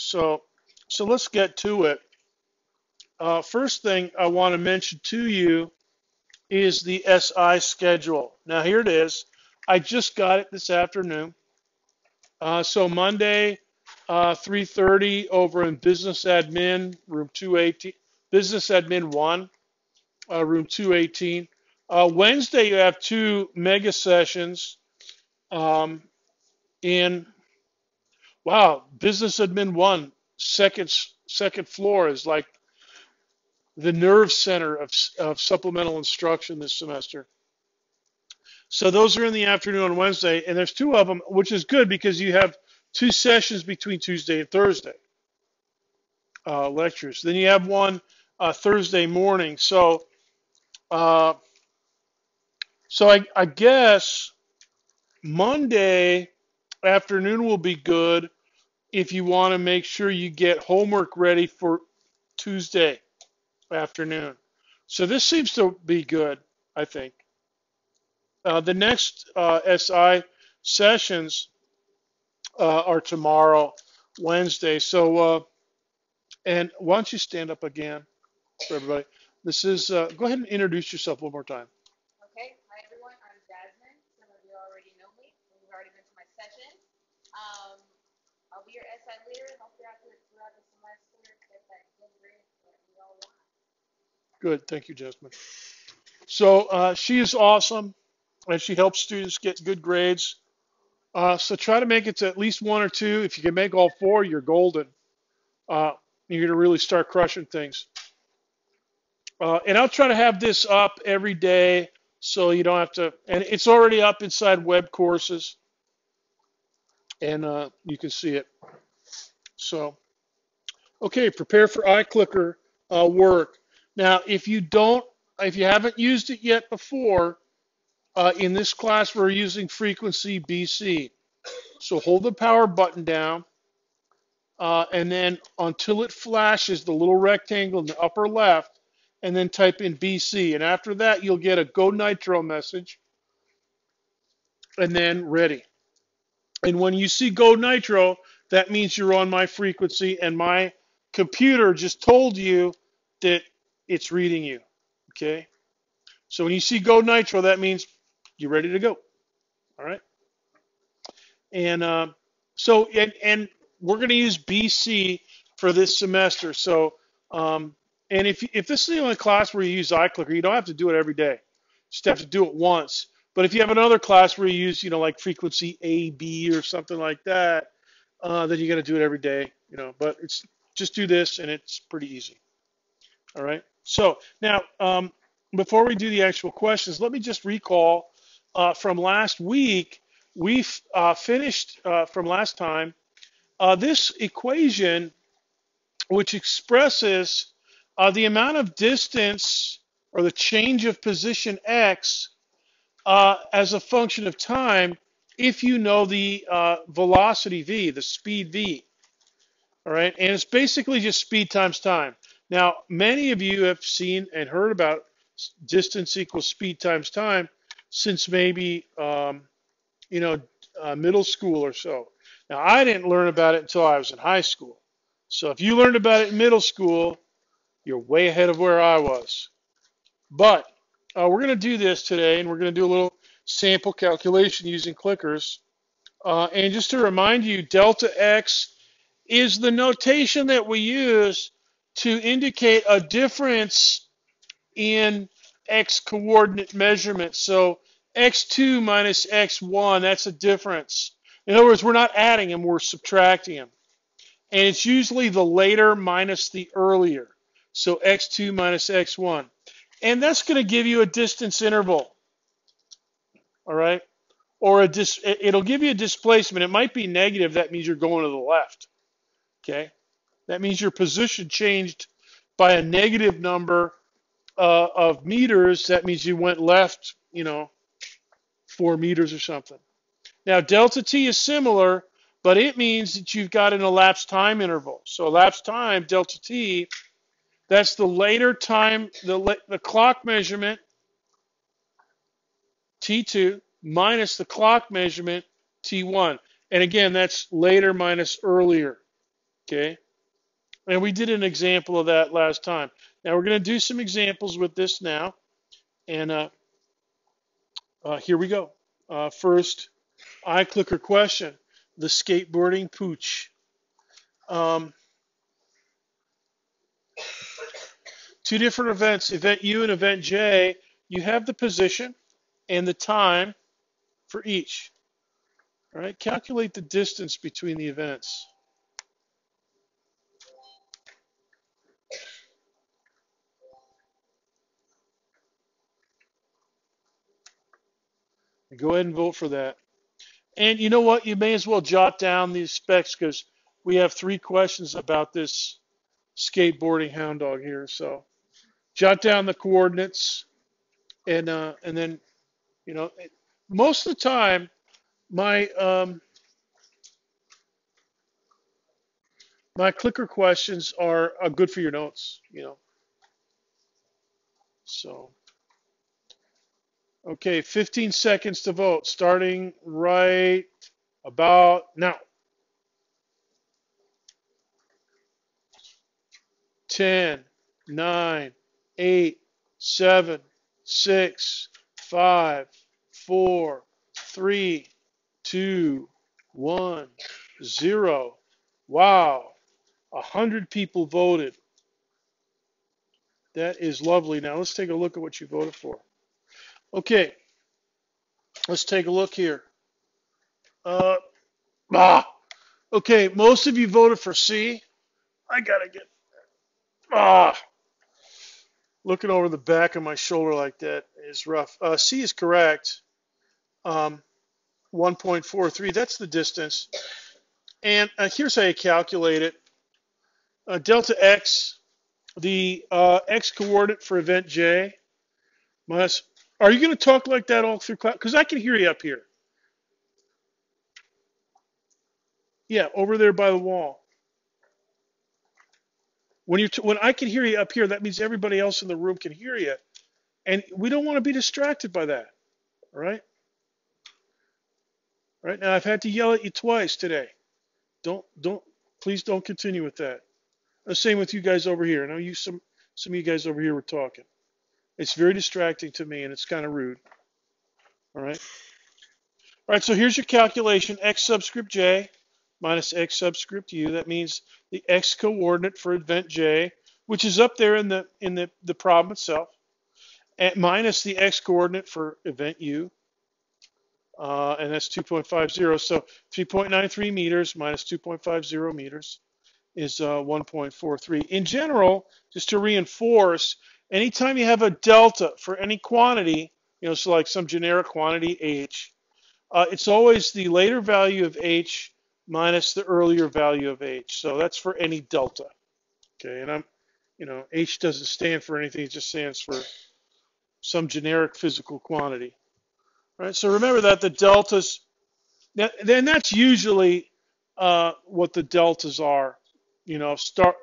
So, so let's get to it. Uh, first thing I want to mention to you is the SI schedule. Now here it is. I just got it this afternoon. Uh, so Monday, uh, 3:30 over in Business Admin, room 218, Business Admin 1, uh, room 218. Uh, Wednesday, you have two mega sessions um, in, wow, Business Admin 1, second, second floor is like the nerve center of, of supplemental instruction this semester. So those are in the afternoon on Wednesday, and there's two of them, which is good because you have two sessions between Tuesday and Thursday uh, lectures. Then you have one uh, Thursday morning. So, uh, so I, I guess Monday afternoon will be good if you want to make sure you get homework ready for Tuesday afternoon. So this seems to be good, I think. Uh, the next uh, SI sessions uh, are tomorrow, Wednesday. So, uh, and why don't you stand up again for everybody? This is, uh, go ahead and introduce yourself one more time. Okay, hi everyone, I'm Jasmine. Some of you already know me. You've already been to my session. Um, I'll be your SI leader, help you out throughout the semester, get that good grade that we all want. Good, thank you, Jasmine. So uh, she is awesome and she helps students get good grades. Uh, so try to make it to at least one or two. If you can make all four, you're golden. Uh, you're going to really start crushing things. Uh, and I'll try to have this up every day so you don't have to, and it's already up inside web courses and uh, you can see it. So, okay, prepare for iClicker uh, work. Now, if you don't, if you haven't used it yet before, uh, in this class, we're using frequency BC. So hold the power button down, uh, and then until it flashes the little rectangle in the upper left, and then type in BC. And after that, you'll get a Go Nitro message, and then ready. And when you see Go Nitro, that means you're on my frequency, and my computer just told you that it's reading you. Okay? So when you see Go Nitro, that means you're ready to go. All right. And uh, so, and, and we're going to use BC for this semester. So, um, and if, if this is the only class where you use iClicker, you don't have to do it every day. You just have to do it once. But if you have another class where you use, you know, like frequency A, B, or something like that, uh, then you got to do it every day, you know. But it's just do this, and it's pretty easy. All right. So now, um, before we do the actual questions, let me just recall uh, from last week, we uh, finished uh, from last time uh, this equation, which expresses uh, the amount of distance or the change of position x uh, as a function of time if you know the velocity v, the speed v. All right, and it's basically just speed times time. Now, many of you have seen and heard about distance equals speed times time since maybe um, you know uh, middle school or so. Now I didn't learn about it until I was in high school. So if you learned about it in middle school, you're way ahead of where I was. But uh, we're going to do this today, and we're going to do a little sample calculation using clickers. Uh, and just to remind you, delta x is the notation that we use to indicate a difference in x coordinate measurement. So x2 minus x1, that's a difference. In other words, we're not adding them, we're subtracting them. And it's usually the later minus the earlier. So x2 minus x1. And that's going to give you a distance interval. All right? Or a dis it'll give you a displacement. It might be negative. That means you're going to the left. Okay? That means your position changed by a negative number uh, of meters, that means you went left, you know, four meters or something. Now, delta t is similar, but it means that you've got an elapsed time interval. So elapsed time, delta t, that's the later time, the, the clock measurement, t2, minus the clock measurement, t1. And again, that's later minus earlier. Okay. And we did an example of that last time. Now we're going to do some examples with this now. And uh, uh, here we go. Uh, first, iClicker question, the skateboarding pooch. Um, two different events, event U and event J, you have the position and the time for each. All right, calculate the distance between the events. Go ahead and vote for that. And you know what? You may as well jot down these specs because we have three questions about this skateboarding hound dog here. So jot down the coordinates and uh, and then you know most of the time my um, my clicker questions are, are good for your notes. You know. So. Okay, 15 seconds to vote, starting right about now. 10, 9, 8, 7, 6, 5, 4, 3, 2, 1, 0. Wow, 100 people voted. That is lovely. Now let's take a look at what you voted for. Okay, let's take a look here. Uh, ah, okay, most of you voted for C. I gotta get ah. Looking over the back of my shoulder like that is rough. Uh, C is correct. Um, 1.43, that's the distance. And uh, here's how you calculate it. Uh, delta x, the uh, x coordinate for event J, minus are you going to talk like that all through class? Because I can hear you up here. Yeah, over there by the wall. When you when I can hear you up here, that means everybody else in the room can hear you, and we don't want to be distracted by that. All right. Right now, I've had to yell at you twice today. Don't don't please don't continue with that. The same with you guys over here. I know you some some of you guys over here were talking. It's very distracting to me and it's kind of rude. All right. All right, so here's your calculation. X subscript J minus X subscript U. That means the X coordinate for event J, which is up there in the in the, the problem itself, and minus the X coordinate for event U. Uh, and that's 2.50. So 3.93 meters minus 2.50 meters is uh, 1.43. In general, just to reinforce, anytime you have a delta for any quantity, you know, so like some generic quantity h, uh, it's always the later value of h minus the earlier value of h. So that's for any delta. Okay, and I'm, you know, h doesn't stand for anything; it just stands for some generic physical quantity. Right. So remember that the deltas, then that's usually uh, what the deltas are. You know, start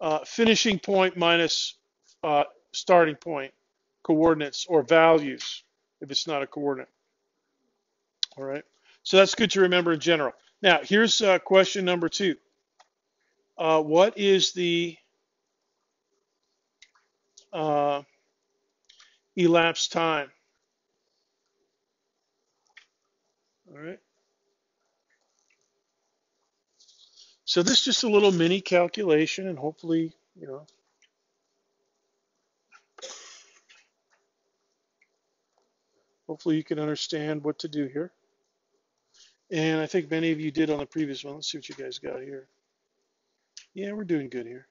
uh, finishing point minus uh, starting point coordinates or values if it's not a coordinate. All right. So that's good to remember in general. Now, here's uh, question number two. Uh, what is the uh, elapsed time? All right. So this is just a little mini calculation, and hopefully, you know, Hopefully you can understand what to do here. And I think many of you did on the previous one. Let's see what you guys got here. Yeah, we're doing good here.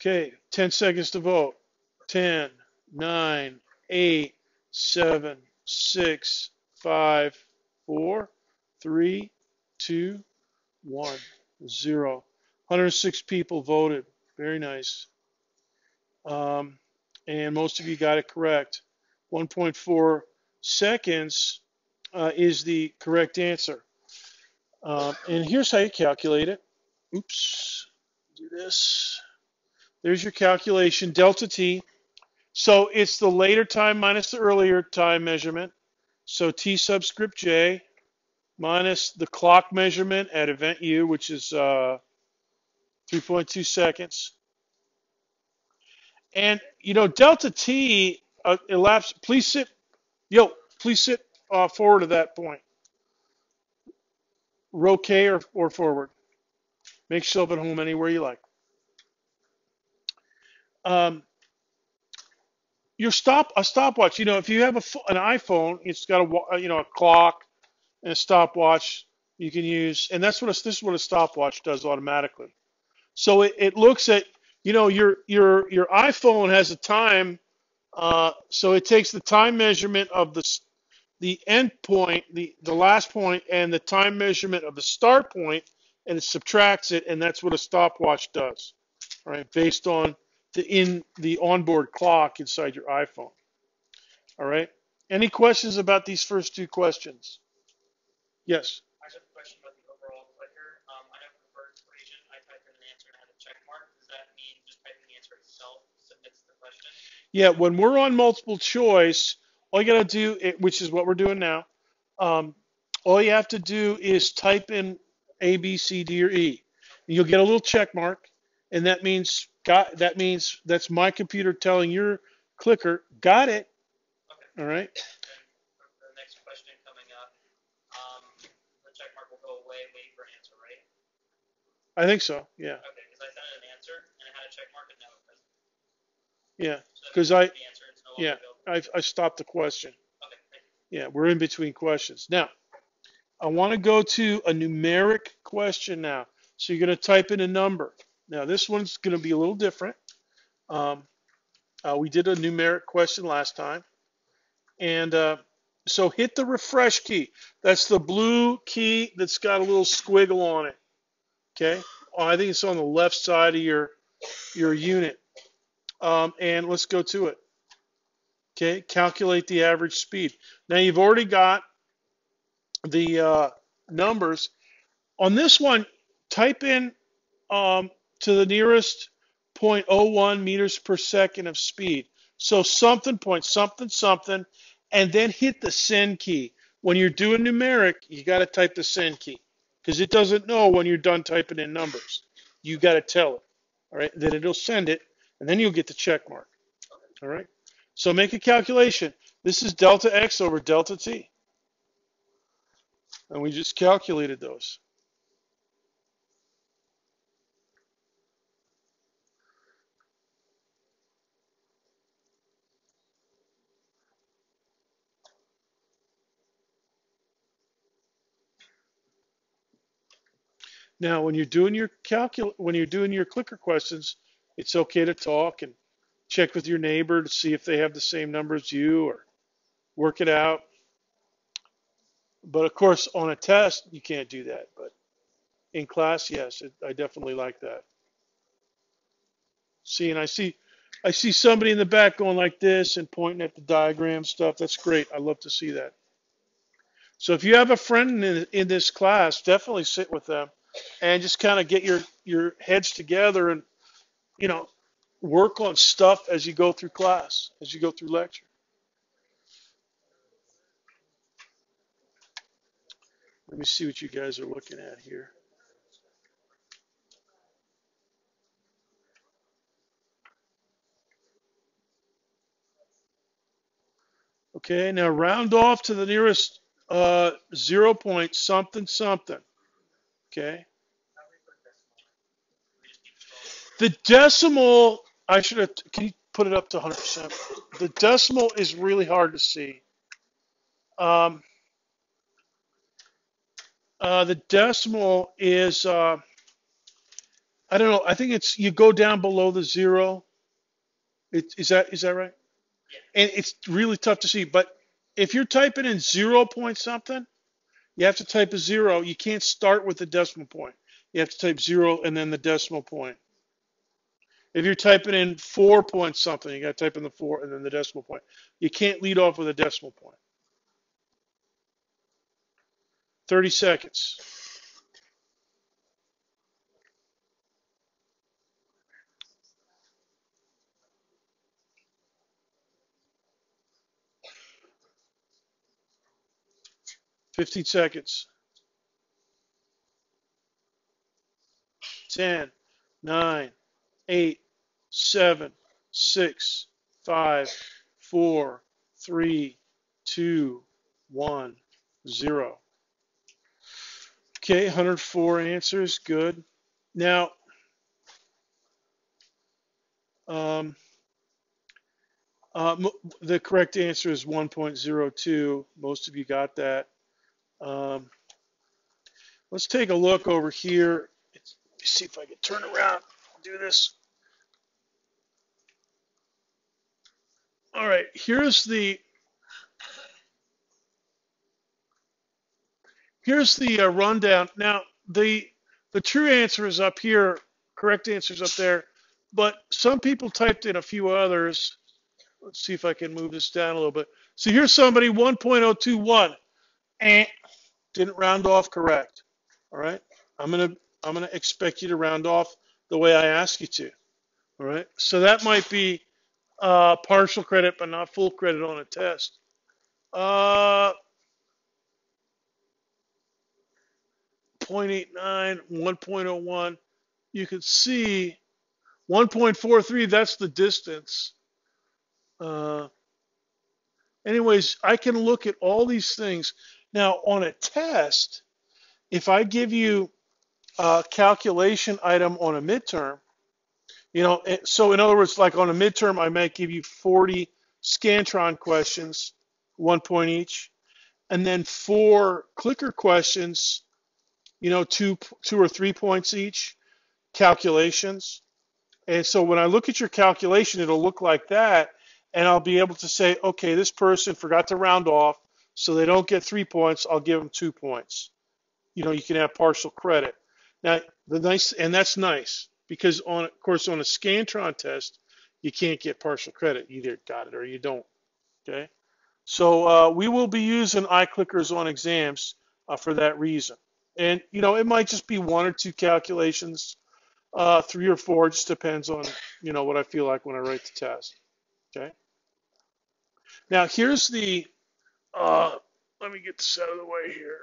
Okay, 10 seconds to vote. 10, 9, 8, 7, 6, 5, 4, 3, 2, 1, 0. 106 people voted. Very nice. Um, and most of you got it correct. 1.4 seconds uh, is the correct answer. Um, and here's how you calculate it. Oops, do this. There's your calculation, delta t. So it's the later time minus the earlier time measurement. So T subscript J minus the clock measurement at event U, which is uh, 3.2 seconds. And, you know, delta T uh, elapsed, please sit, yo, please sit uh, forward to that point. Row K or, or forward. Make yourself at home anywhere you like. Um, your stop a stopwatch. You know, if you have a, an iPhone, it's got a you know a clock and a stopwatch you can use, and that's what a, this is what a stopwatch does automatically. So it, it looks at you know your your your iPhone has a time, uh, so it takes the time measurement of the the end point, the the last point, and the time measurement of the start point, and it subtracts it, and that's what a stopwatch does, right? Based on the in the onboard clock inside your iPhone. All right. Any questions about these first two questions? Yes. I have a question about the overall clicker. Um, I have a preferred equation. I typed in an answer and had a check mark. Does that mean just typing the answer itself submits the question? Yeah. When we're on multiple choice, all you got to do, which is what we're doing now, um, all you have to do is type in A, B, C, D, or E. You'll get a little check mark, and that means Got that means that's my computer telling your clicker, got it. Okay. All right. the next question coming up, um, the check mark will go away, wait for answer, right? I think so. Yeah. Okay, because I sent an answer and it had a check mark and now it doesn't. Yeah. Because I, yeah, I, I stopped the question. Yeah, we're in between questions. Now, I want to go to a numeric question now. So you're going to type in a number. Now this one's going to be a little different. Um, uh, we did a numeric question last time. And uh, so hit the refresh key. That's the blue key that's got a little squiggle on it. Okay. Oh, I think it's on the left side of your, your unit. Um, and let's go to it. Okay. Calculate the average speed. Now you've already got the uh, numbers. On this one, type in um, to the nearest 0.01 meters per second of speed. So something point something something, and then hit the send key. When you're doing numeric, you got to type the send key because it doesn't know when you're done typing in numbers. You got to tell it. All right, then it'll send it, and then you'll get the check mark. All right. So make a calculation. This is delta x over delta t. And we just calculated those. Now, when you're doing your calcul when you're doing your clicker questions, it's okay to talk and check with your neighbor to see if they have the same number as you or work it out. But of course, on a test, you can't do that. But in class, yes, it, I definitely like that. See, and I see, I see somebody in the back going like this and pointing at the diagram stuff. That's great. I love to see that. So if you have a friend in, in this class, definitely sit with them and just kind of get your your heads together and you know work on stuff as you go through class, as you go through lecture. Let me see what you guys are looking at here. Okay, now round off to the nearest uh, zero point something something. Okay. The decimal, I should have, can you put it up to 100%? The decimal is really hard to see. Um, uh, the decimal is, uh, I don't know, I think it's, you go down below the zero. It, is that, is that right? And it's really tough to see, but if you're typing in zero point something, you have to type a zero. You can't start with the decimal point. You have to type zero and then the decimal point. If you're typing in four point something, you got to type in the four and then the decimal point. You can't lead off with a decimal point. 30 seconds. 15 seconds. 10, 9, 8, 7, 6, 5, 4, 3, 2, 1, 0. Okay, 104 answers. Good. Now, um, uh, the correct answer is 1.02. Most of you got that. Um, let's take a look over here. Let's see if I can turn around do this. All right, here's the here's the uh, rundown. Now, the the true answer is up here, correct answer is up there, but some people typed in a few others. Let's see if I can move this down a little bit. So here's somebody 1.021 and didn't round off correct. All right. I'm to I'm to expect you to round off the way I ask you to. All right. So that might be uh, partial credit, but not full credit on a test. Uh, 0.89, 1.01. You can see 1.43, that's the distance. Uh, anyways, I can look at all these things. Now, on a test, if I give you a calculation item on a midterm, you know, eh, so in other words, like on a midterm, I might give you 40 Scantron questions, one point each, and then four clicker questions, you know, two, two or three points each, calculations. And so when I look at your calculation, it'll look like that and I'll be able to say, okay, this person forgot to round off, so they don't get three points. I'll give them two points. You know, you can have partial credit. Now, the nice, and that's nice because on, of course, on a Scantron test, you can't get partial credit. You either got it or you don't. Okay. So uh, we will be using iClickers on exams uh, for that reason. And you know, it might just be one or two calculations, uh, three or four. Just depends on you know what I feel like when I write the test. Okay. Now here's the, uh, let me get this out of the way here.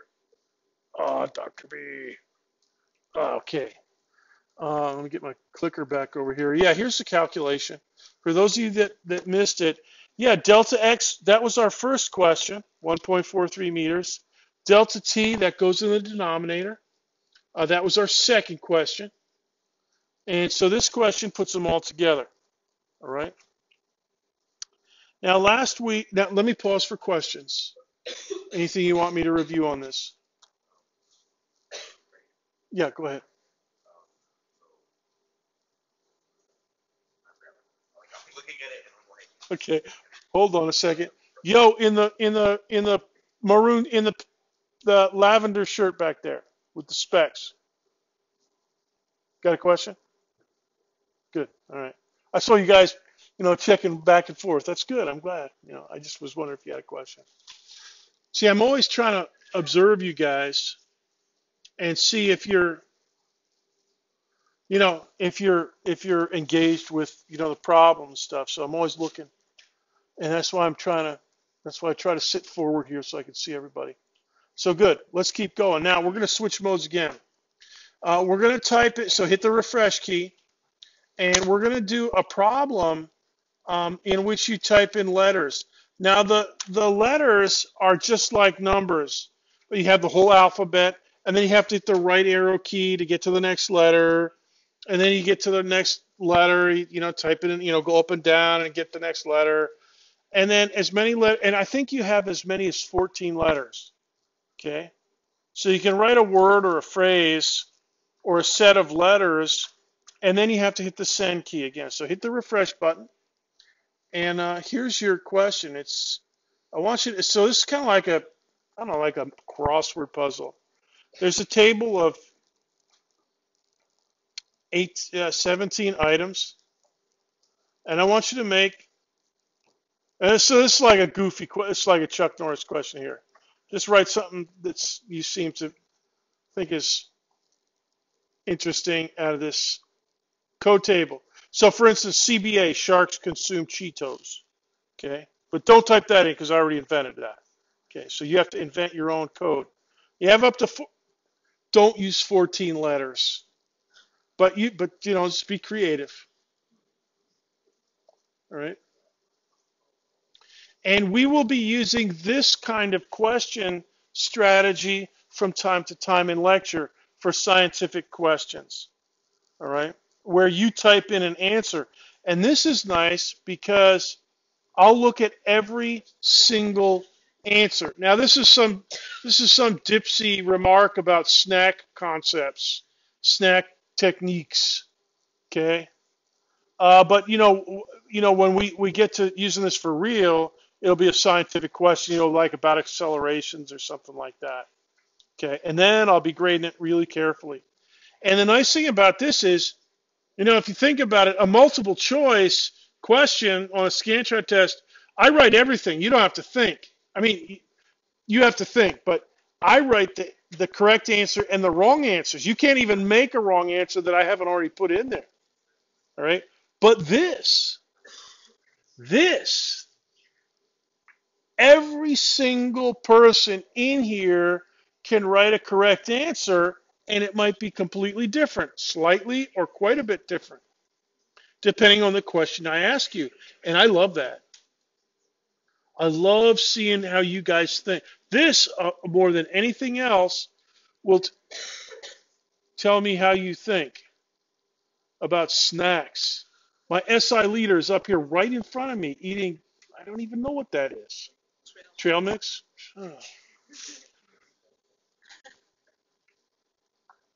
Oh, Dr. B. Okay. Uh, let me get my clicker back over here. Yeah, here's the calculation. For those of you that, that missed it, yeah, delta x, that was our first question, 1.43 meters. Delta t, that goes in the denominator. Uh, that was our second question. And so this question puts them all together. All right. Now, last week, now let me pause for questions. Anything you want me to review on this? Yeah, go ahead. Okay, hold on a second. Yo, in the in the in the maroon in the the lavender shirt back there with the specs. Got a question? Good. All right. I saw you guys you know, checking back and forth. That's good. I'm glad. You know, I just was wondering if you had a question. See, I'm always trying to observe you guys and see if you're, you know, if you're if you're engaged with, you know, the problem stuff. So I'm always looking, and that's why I'm trying to. That's why I try to sit forward here so I can see everybody. So good. Let's keep going. Now we're going to switch modes again. Uh, we're going to type it. So hit the refresh key, and we're going to do a problem um, in which you type in letters. Now the the letters are just like numbers. But you have the whole alphabet, and then you have to hit the right arrow key to get to the next letter, and then you get to the next letter. You know, type it in. You know, go up and down and get the next letter, and then as many let. And I think you have as many as 14 letters. Okay, so you can write a word or a phrase or a set of letters, and then you have to hit the send key again. So hit the refresh button and uh, here's your question. It's I want you to. So this is kind of like a I don't know, like a crossword puzzle. There's a table of eight, uh, 17 items, and I want you to make. And so this is like a goofy. It's like a Chuck Norris question here. Just write something that's you seem to think is interesting out of this code table. So for instance, CBA, sharks consume Cheetos. Okay. But don't type that in because I already invented that. Okay, so you have to invent your own code. You have up to four, don't use 14 letters, but you but you know just be creative. All right. And we will be using this kind of question strategy from time to time in lecture for scientific questions. All right. Where you type in an answer. And this is nice because I'll look at every single answer. Now this is some this is some dipsy remark about snack concepts, SNAC techniques. Okay. Uh, but you know, you know, when we, we get to using this for real, it'll be a scientific question, you know, like about accelerations or something like that. Okay, and then I'll be grading it really carefully. And the nice thing about this is, you know, if you think about it, a multiple choice question on a Scantron test, I write everything. You don't have to think. I mean, you have to think, but I write the, the correct answer and the wrong answers. You can't even make a wrong answer that I haven't already put in there. All right. But this, this, every single person in here can write a correct answer and it might be completely different, slightly or quite a bit different, depending on the question I ask you. And I love that. I love seeing how you guys think. This, uh, more than anything else, will t- tell me how you think about snacks. My SI leader is up here right in front of me eating, I don't even know what that is. Trail mix?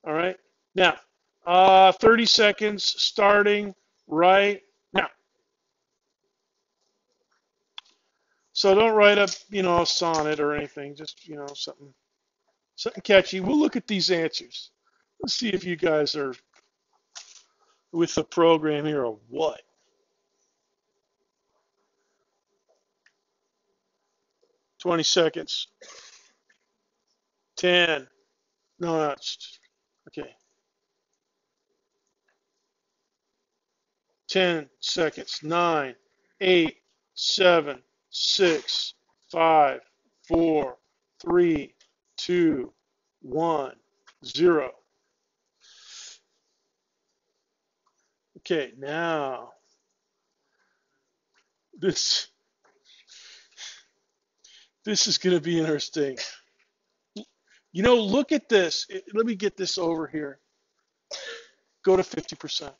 All right. Now, uh, 30 seconds starting right now. So don't write up, you know, a sonnet or anything. Just, you know, something, something catchy. We'll look at these answers. Let's see if you guys are with the program here or what. Twenty seconds. Ten. No, that's okay. Ten seconds. Nine, eight, seven, six, five, four, three, two, one, zero. Okay, now this this is going to be interesting. You know, look at this. Let me get this over here. Go to 50%.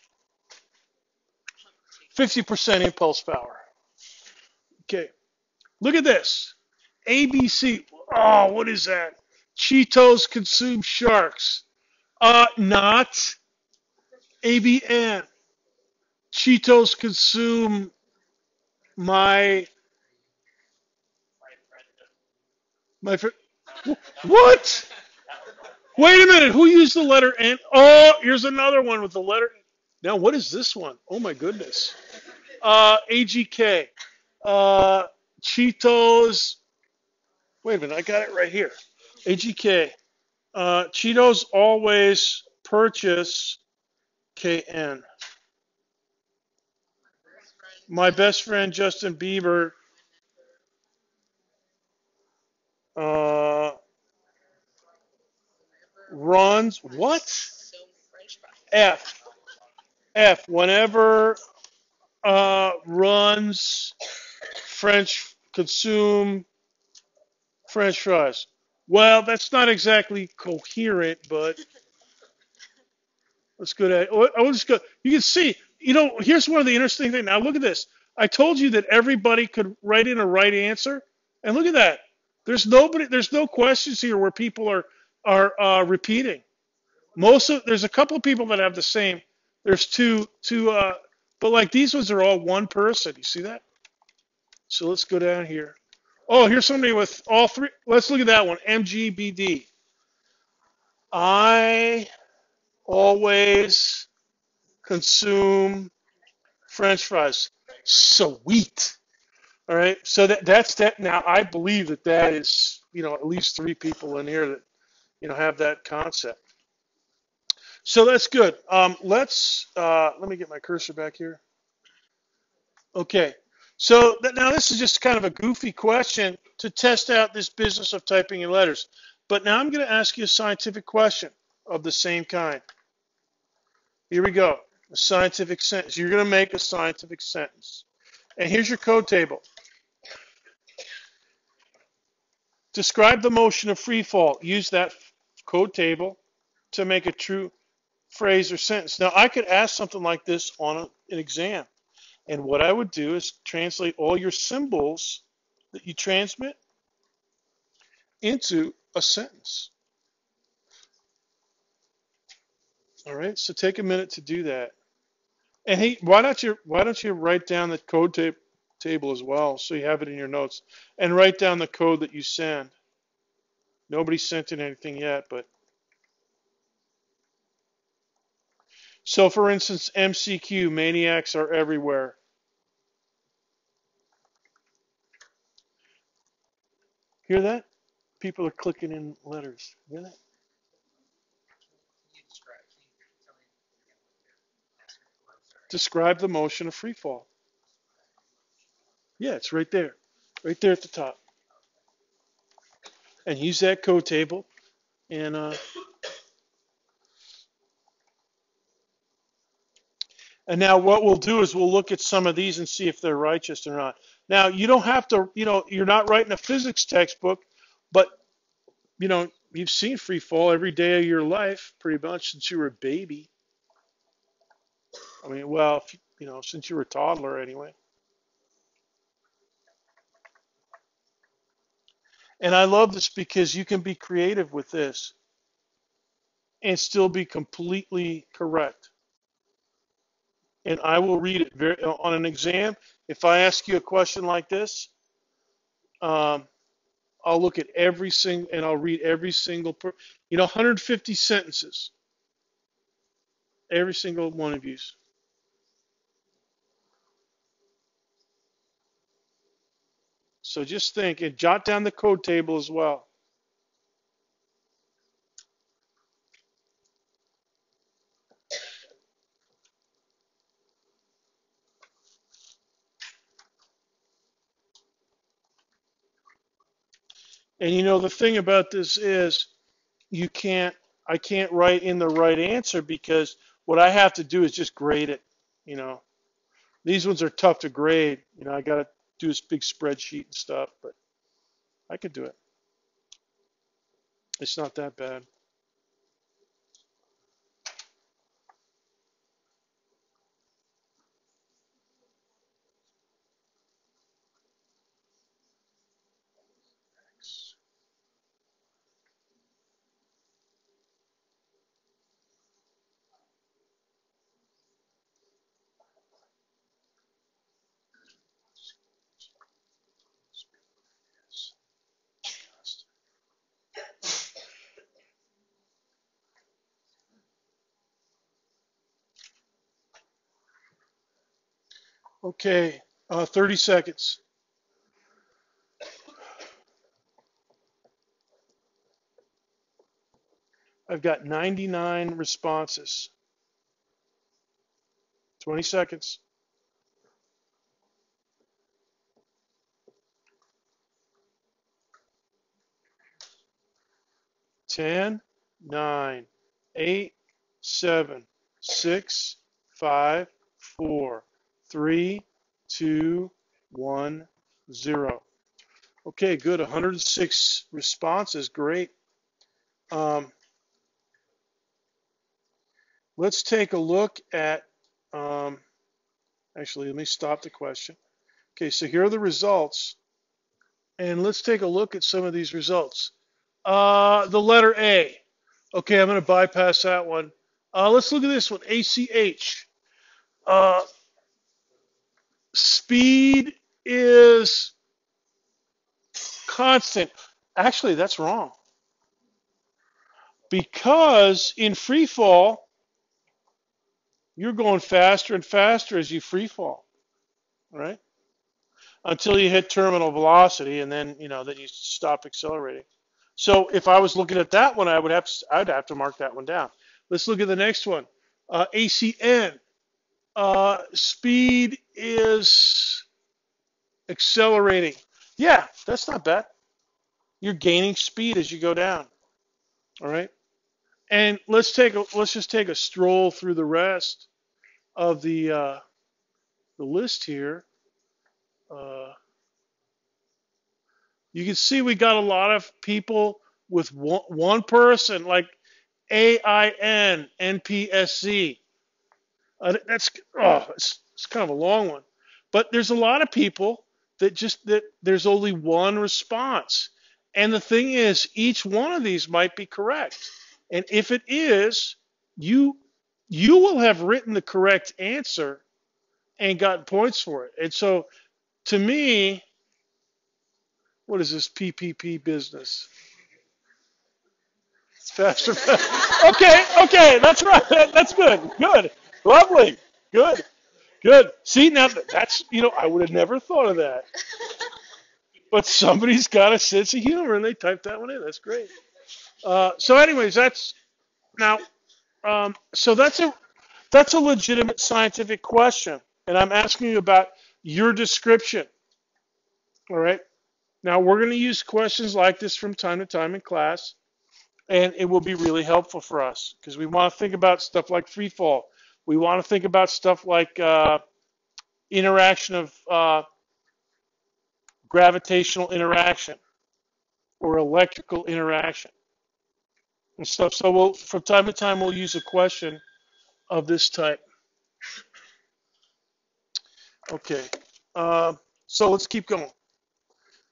50% impulse power. Okay. Look at this. ABC. Oh, what is that? Cheetos consume sharks. Uh, not ABN. Cheetos consume my my friend. What? Wait a minute. Who used the letter N? Oh, here's another one with the letter. Now, what is this one? Oh my goodness. Uh, AGK. Uh, Cheetos. Wait a minute. I got it right here. AGK. Uh, Cheetos always purchase KN. My best friend Justin Bieber uh, runs what? F. F. Whenever uh, runs French consume French fries. Well, that's not exactly coherent, but let's go to. I will just go. You can see. You know, here's one of the interesting things. Now look at this. I told you that everybody could write in a right answer, and look at that. There's nobody. There's no questions here where people are are uh, repeating. Most of there's a couple of people that have the same. There's two two. Uh, but like these ones are all one person. You see that? So let's go down here. Oh, here's somebody with all three. Let's look at that one. MGBD. I always consume French fries. Sweet. All right. So that that's that. Now I believe that that is you know at least three people in here that you know have that concept. So that's good. Um, let's uh, let me get my cursor back here. Okay. So now this is just kind of a goofy question to test out this business of typing in letters. But now I'm going to ask you a scientific question of the same kind. Here we go. A scientific sentence. You're going to make a scientific sentence. And here's your code table. Describe the motion of free fall. Use that code table to make a true phrase or sentence. Now, I could ask something like this on a, an exam. And what I would do is translate all your symbols that you transmit into a sentence. All right, so take a minute to do that. And hey, why don't you why don't you write down the code ta- table as well, so you have it in your notes, and write down the code that you send. Nobody sent in anything yet, but so for instance, MCQ maniacs are everywhere. Hear that? People are clicking in letters. Hear that? Describe, the motion of free fall. Yeah, it's right there, right there at the top. And use that code table. And uh, and now what we'll do is we'll look at some of these and see if they're righteous or not. Now you don't have to, you know, you're not writing a physics textbook, but you know you've seen free fall every day of your life, pretty much since you were a baby. I mean, well, you you know, since you were a toddler anyway. And I love this because you can be creative with this and still be completely correct. And I will read it very on an exam. If I ask you a question like this, um, I'll look at every single and I'll read every single, per, you know, 150 sentences, every single one of you. So just think and jot down the code table as well. And you know, the thing about this is you can't, I can't write in the right answer because what I have to do is just grade it. You know, these ones are tough to grade. You know, I got to do this big spreadsheet and stuff, but I could do it. It's not that bad. Okay, uh, 30 seconds. I've got 99 responses. 20 seconds. Ten, nine, eight, seven, six, five, four, three, two, one, zero. Okay, good. 106 responses. Great. Um, let's take a look at, um, actually, let me stop the question. Okay, so here are the results. And let's take a look at some of these results. Uh, the letter A. Okay, I'm going to bypass that one. Uh, let's look at this one, ACH. Uh, speed is constant. Actually, that's wrong. Because in free fall, you're going faster and faster as you free fall, right? Until you hit terminal velocity, and then you know then you stop accelerating. So if I was looking at that one, I would have to, I'd have to mark that one down. Let's look at the next one. Uh, ACN. Uh, speed is accelerating. Yeah, that's not bad. You're gaining speed as you go down. All right. And let's take a, let's just take a stroll through the rest of the uh, the list here. Uh, you can see we got a lot of people with one, one person like AIN NPSC. Uh, that's oh, it's, it's kind of a long one, but there's a lot of people that just that there's only one response, and the thing is, each one of these might be correct, and if it is, you you will have written the correct answer and gotten points for it. And so, to me, what is this PPP business? Faster. okay, okay, that's right. That's good. Good. Lovely. Good. Good. See, now that's, you know, I would have never thought of that. But somebody's got a sense of humor and they typed that one in. That's great. Uh, so, anyways, that's now, um, so that's a that's a legitimate scientific question, and I'm asking you about your description. All right. Now we're going to use questions like this from time to time in class, and it will be really helpful for us because we want to think about stuff like free fall. We want to think about stuff like uh, interaction of uh, gravitational interaction or electrical interaction and stuff. So we'll, from time to time, we'll use a question of this type. Okay, uh, so let's keep going.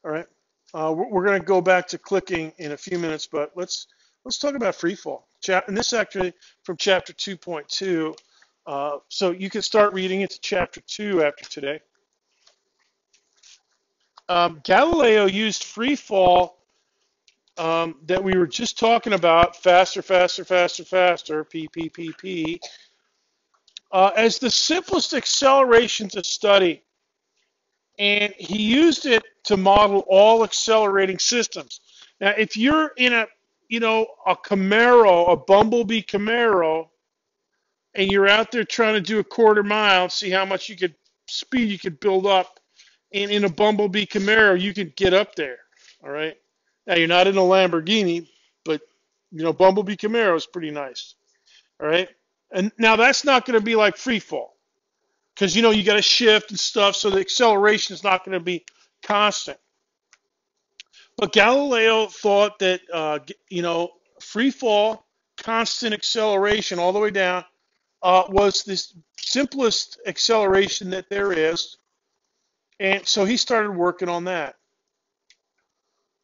All right, uh, we're, we're going to go back to clicking in a few minutes, but let's let's talk about free fall. Chap- and this actually from chapter 2.2. Uh, so you can start reading into chapter 2 after today. Um, Galileo used free fall um, that we were just talking about, faster, faster, faster, faster, P, P, P, P, uh, as the simplest acceleration to study. And he used it to model all accelerating systems. Now, if you're in a, you know, a Camaro, a Bumblebee Camaro, and you're out there trying to do a quarter mile, see how much you could speed you could build up, and in a Bumblebee Camaro, you could get up there. All right. Now you're not in a Lamborghini, but you know Bumblebee Camaro is pretty nice. All right. And now that's not going to be like free fall because you know you got to shift and stuff, so the acceleration is not going to be constant. But Galileo thought that uh, you know free fall, constant acceleration all the way down uh, was the simplest acceleration that there is, and so he started working on that.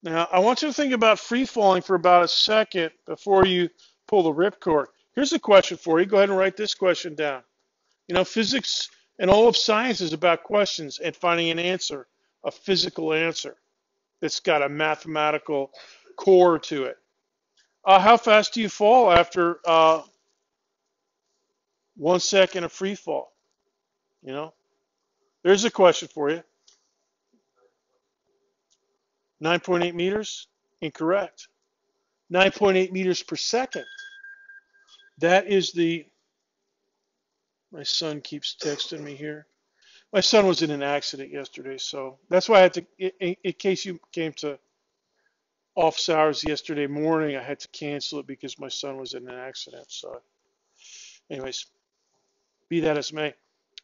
Now I want you to think about free falling for about a second before you pull the ripcord. Here's a question for you. Go ahead and write this question down. You know, physics and all of science is about questions and finding an answer, a physical answer that's got a mathematical core to it. Uh, how fast do you fall after uh, one second of free fall? You know, there's a question for you. 9.8 meters? Incorrect. 9.8 meters per second. That is the. My son keeps texting me here. My son was in an accident yesterday, so that's why I had to. In, in case you came to office hours yesterday morning, I had to cancel it because my son was in an accident. So, anyways, be that as may.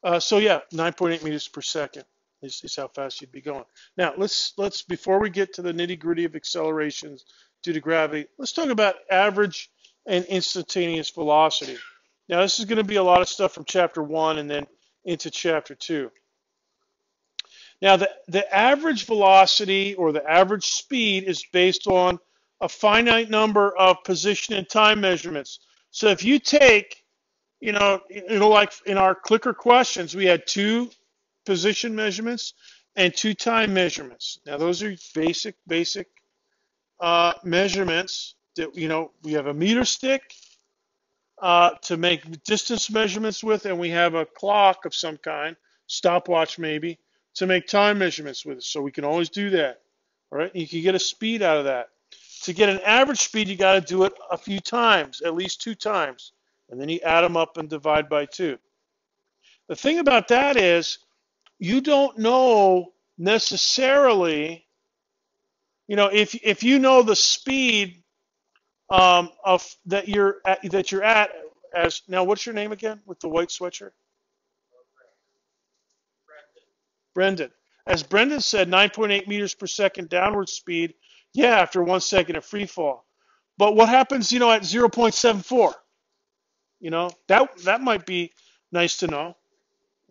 Uh, so yeah, 9.8 meters per second is, is how fast you'd be going. Now let's let's before we get to the nitty gritty of accelerations due to gravity, let's talk about average and instantaneous velocity. Now, this is going to be a lot of stuff from chapter one and then into chapter two. Now, the, the average velocity or the average speed is based on a finite number of position and time measurements. So if you take, you know, you know, like in our clicker questions, we had two position measurements and two time measurements. Now, those are basic, basic uh, measurements that, you know, we have a meter stick uh, to make distance measurements with, and we have a clock of some kind, stopwatch maybe, to make time measurements with. So we can always do that. All right, you can get a speed out of that. To get an average speed, you got to do it a few times, at least two times, and then you add them up and divide by two. The thing about that is, you don't know necessarily, you know, if if you know the speed um, of that you're at, that you're at as now, what's your name again with the white sweatshirt? Brendan. As Brendan said, 9.8 meters per second downward speed. Yeah, after one second of free fall. But what happens, you know, at 0.74? You know, that that might be nice to know.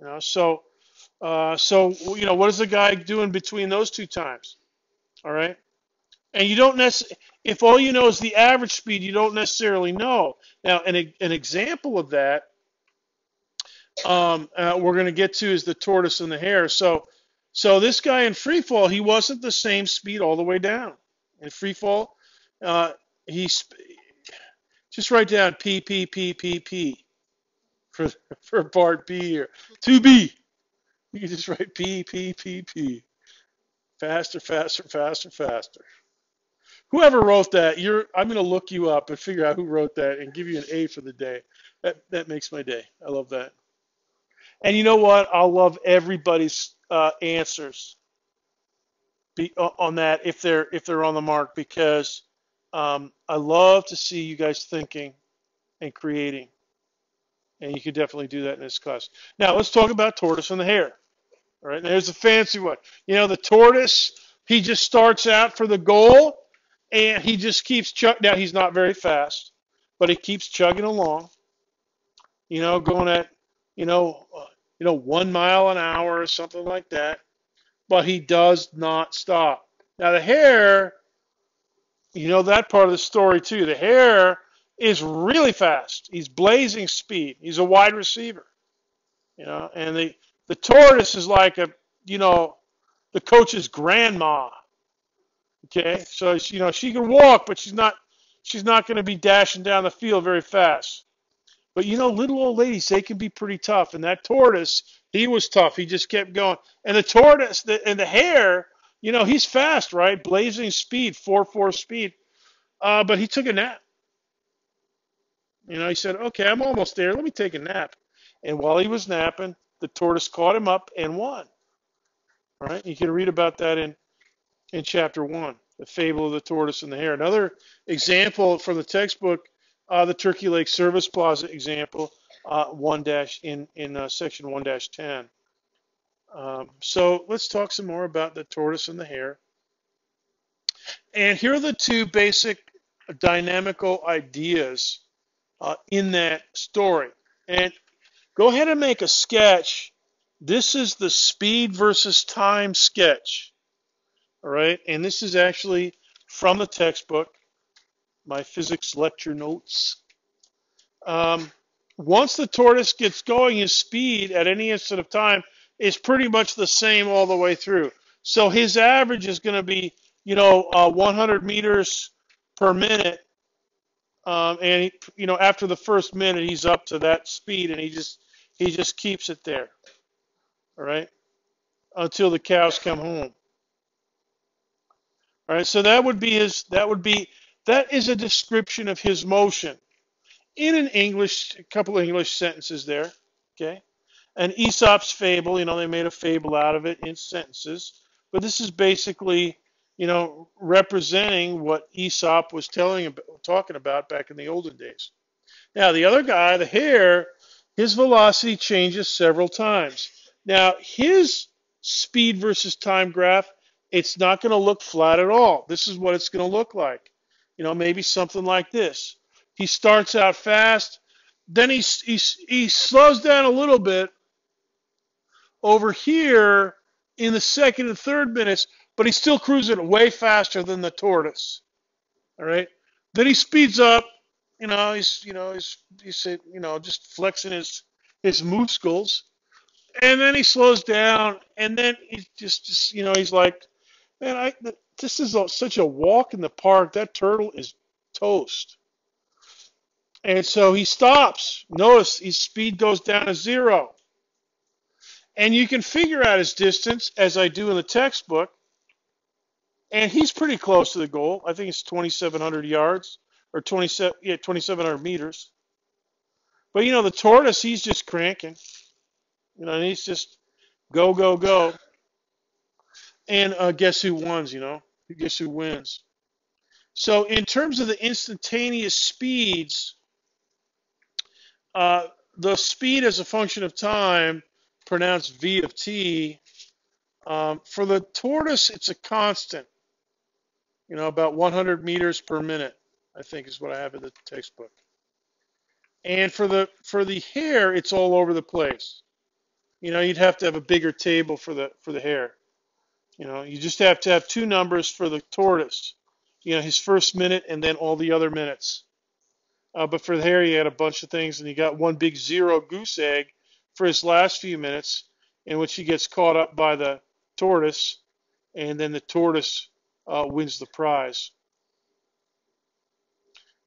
You know, so uh, so you know, what is the guy doing between those two times? All right, and you don't necessarily. If all you know is the average speed, you don't necessarily know. Now, an an example of that um, uh, we're going to get to is the tortoise and the hare. So so this guy in free fall, he wasn't the same speed all the way down. In free fall, uh, he's just write down P P P P P for for part B here. To be. You can just write P P P P. Faster, faster, faster, faster. Whoever wrote that, you're I'm gonna look you up and figure out who wrote that and give you an A for the day. That that makes my day. I love that. And you know what? I'll love everybody's uh, answers be, uh, on that if they're if they're on the mark because um, I love to see you guys thinking and creating, and you can definitely do that in this class. Now let's talk about tortoise and the hare. All right, there's a fancy one. You know, the tortoise, he just starts out for the goal, and he just keeps chugging. Now he's not very fast, but he keeps chugging along. You know, going at you know uh, you know, one mile an hour or something like that. But he does not stop. Now, the hare, you know that part of the story too. The hare is really fast. He's blazing speed. He's a wide receiver. You know, and the the tortoise is like a, you know, the coach's grandma. Okay, so you know she can walk, but she's not she's not going to be dashing down the field very fast. But you know, little old ladies, they can be pretty tough. And that tortoise, he was tough. He just kept going. And the tortoise, the, and the hare, you know, he's fast, right? Blazing speed, 4 4 speed. Uh, but he took a nap. You know, he said, okay, I'm almost there. Let me take a nap. And while he was napping, the tortoise caught him up and won. All right? You can read about that in, in chapter 1, the fable of the tortoise and the hare. Another example from the textbook uh, the Turkey Lake Service Plaza example, uh, one dash in in uh, section one dash ten. Um, so let's talk some more about the tortoise and the hare. And here are the two basic dynamical ideas uh, in that story. And go ahead and make a sketch. This is the speed versus time sketch. All right, and this is actually from the textbook my physics lecture notes. Um, once the tortoise gets going, his speed at any instant of time is pretty much the same all the way through. So his average is going to be, you know, uh, 100 meters per minute. Um, and he, you know, after the first minute, he's up to that speed, and he just he just keeps it there. All right, until the cows come home. All right, so that would be his. That would be that is a description of his motion in an English, a couple of English sentences there. Okay. An Aesop's fable, you know, they made a fable out of it in sentences. But this is basically, you know, representing what Aesop was telling, talking about back in the olden days. Now, the other guy, the hare, his velocity changes several times. Now, his speed versus time graph, it's not going to look flat at all. This is what it's going to look like. You know, maybe something like this. He starts out fast, then he, he, he slows down a little bit over here in the second and third minutes, but he's still cruising way faster than the tortoise. All right. Then he speeds up. You know, he's you know he's he's you know just flexing his his muscles, and then he slows down, and then he just just you know he's like, man, I this is a, such a walk in the park. That turtle is toast. And so he stops. Notice his speed goes down to zero. And you can figure out his distance as I do in the textbook. And he's pretty close to the goal. I think it's 2,700 yards or 27, yeah, 2,700 meters. But you know, the tortoise, he's just cranking. You know, and he's just go, go, go. And uh, guess who wins? You know, guess who wins? So in terms of the instantaneous speeds, uh, the speed as a function of time, pronounced v of t, um, for the tortoise, it's a constant. You know, about 100 meters per minute, I think is what I have in the textbook. And for the for the hare, it's all over the place. You know, you'd have to have a bigger table for the for the hare. You know, you just have to have two numbers for the tortoise. You know, his first minute and then all the other minutes. Uh, but for the hare, he had a bunch of things, and he got one big zero goose egg for his last few minutes, in which he gets caught up by the tortoise, and then the tortoise uh, wins the prize.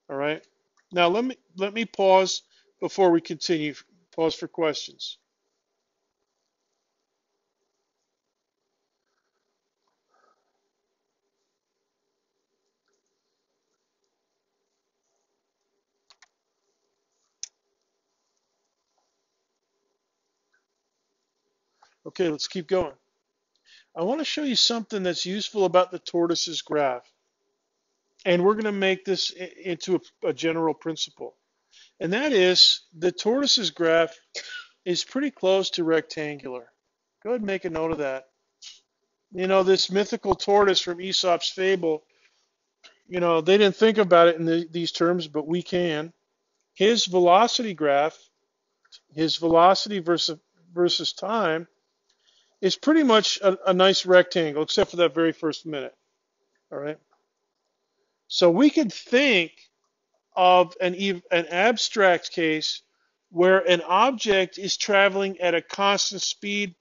All right. Now let me let me pause before we continue. Pause for questions. Okay, let's keep going. I want to show you something that's useful about the tortoise's graph. And we're going to make this into a, a general principle. And that is the tortoise's graph is pretty close to rectangular. Go ahead and make a note of that. You know, this mythical tortoise from Aesop's fable, you know, they didn't think about it in the, these terms, but we can. His velocity graph, his velocity versus, versus time, is pretty much a, a nice rectangle, except for that very first minute. All right. So we could think of an, an abstract case where an object is traveling at a constant speed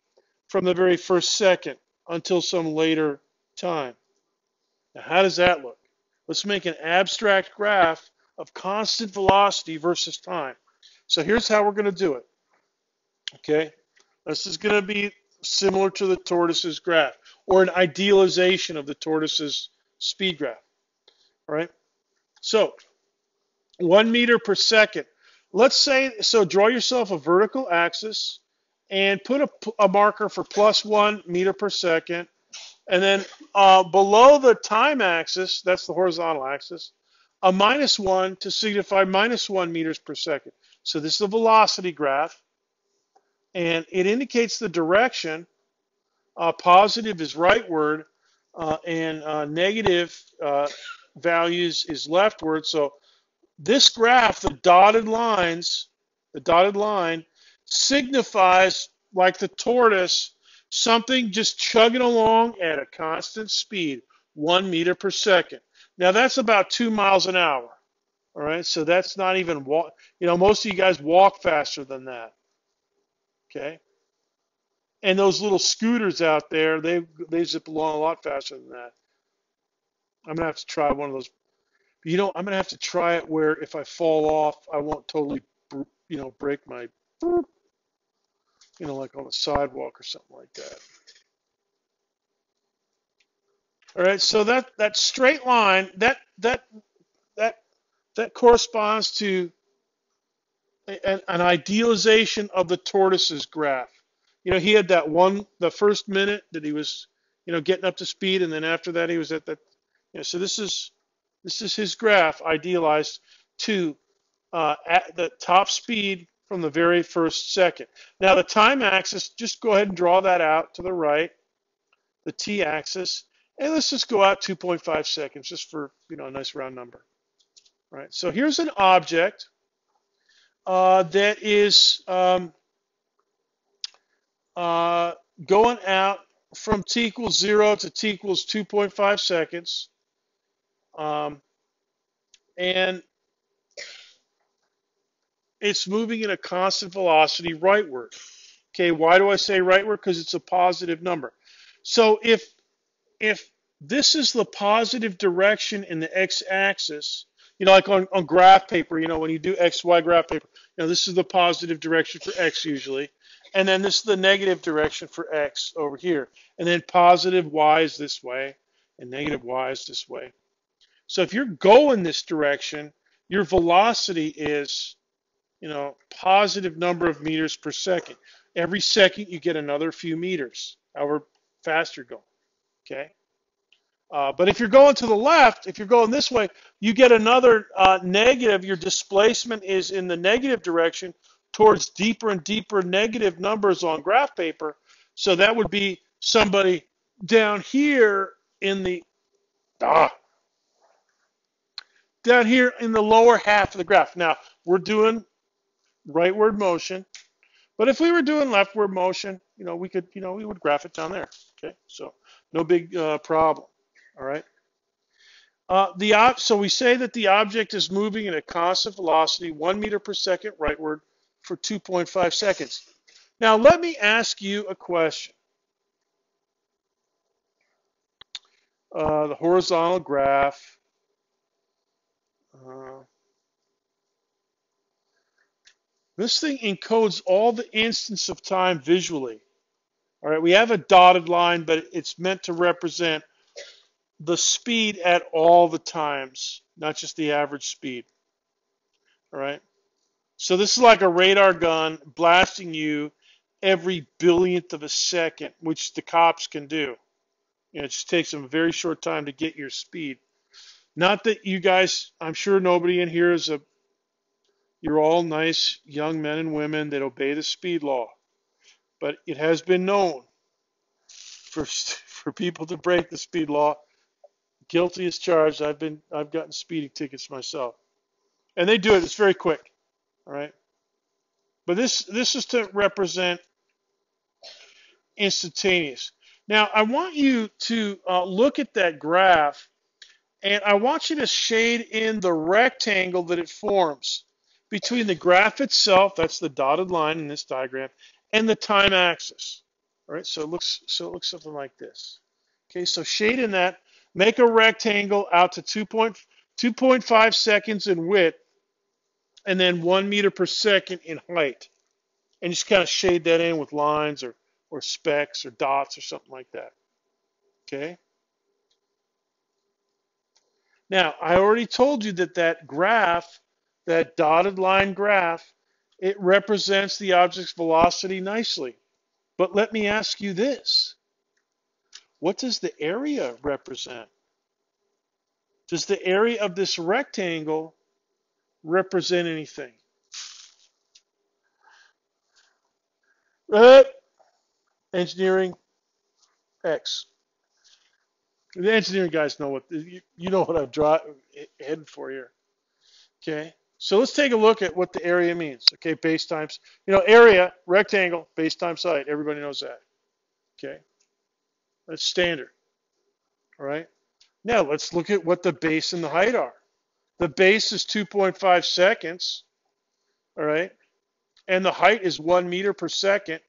from the very first second until some later time. Now, how does that look? Let's make an abstract graph of constant velocity versus time. So here's how we're going to do it. Okay, this is going to be similar to the tortoise's graph, or an idealization of the tortoise's speed graph. All right? So, one meter per second. Let's say, so draw yourself a vertical axis and put a, a marker for plus one meter per second. And then uh, below the time axis, that's the horizontal axis, a minus one to signify minus one meters per second. So this is the velocity graph and it indicates the direction. Uh, positive is rightward, uh, and uh, negative uh, values is leftward. So this graph, the dotted lines, the dotted line, signifies, like the tortoise, something just chugging along at a constant speed, one meter per second. Now that's about two miles an hour. All right, so that's not even walk. You know, most of you guys walk faster than that. Okay. And those little scooters out there, they they zip along a lot faster than that. I'm gonna have to try one of those. You know, I'm gonna have to try it where if I fall off, I won't totally, you know, break my, you know, like on a sidewalk or something like that. All right, so that that straight line, that that that that corresponds to an, an idealization of the tortoise's graph. You know, he had that one, the first minute that he was, you know, getting up to speed, and then after that he was at that. You know, so this is this is his graph idealized to uh, at the top speed from the very first second. Now the time axis, just go ahead and draw that out to the right, the t-axis, and let's just go out 2.5 seconds, just for you know a nice round number. All right. So here's an object uh, that is um, uh, going out from t equals 0 to t equals 2.5 seconds. Um, and it's moving in a constant velocity rightward. Okay, why do I say rightward? Because it's a positive number. So if if this is the positive direction in the x-axis, you know, like on, on graph paper, you know, when you do X, Y graph paper, you know, this is the positive direction for X usually. And then this is the negative direction for X over here. And then positive Y is this way and negative Y is this way. So if you're going this direction, your velocity is, you know, positive number of meters per second. Every second you get another few meters, however fast you're going. Okay. Uh, but if you're going to the left, if you're going this way, you get another uh, negative. Your displacement is in the negative direction towards deeper and deeper negative numbers on graph paper. So that would be somebody down here in the ah, down here in the lower half of the graph. Now we're doing rightward motion, but if we were doing leftward motion, you know, we could, you know, we would graph it down there. Okay, so no big uh, problem. All right. Uh, the op- so we say that the object is moving at a constant velocity, one meter per second rightward, for 2.5 seconds. Now let me ask you a question. Uh, the horizontal graph. Uh, this thing encodes all the instants of time visually. All right, we have a dotted line, but it's meant to represent the speed at all the times, not just the average speed. All right. So this is like a radar gun blasting you every billionth of a second, which the cops can do. You know, it just takes them a very short time to get your speed. Not that you guys, I'm sure nobody in here is a, you're all nice young men and women that obey the speed law. But it has been known for, for people to break the speed law guilty as charged. I've been I've gotten speeding tickets myself, and they do it. It's very quick. All right, but this this is to represent instantaneous. Now I want you to uh, look at that graph, and I want you to shade in the rectangle that it forms between the graph itself. That's the dotted line in this diagram, and the time axis. All right, so it looks so it looks something like this. Okay, so shade in that Make a rectangle out to 2.5 seconds in width and then one meter per second in height. And just kind of shade that in with lines or, or specks or dots or something like that. Okay? Now, I already told you that that graph, that dotted line graph, it represents the object's velocity nicely. But let me ask you this. What does the area represent? Does the area of this rectangle represent anything? Uh, engineering X. The engineering guys know what you, you know what I'm draw, heading for here. Okay, so let's take a look at what the area means. Okay, base times you know area rectangle base times height. Everybody knows that. Okay. That's standard. All right. Now let's look at what the base and the height are. The base is 2.5 seconds. All right. And the height is one meter per second.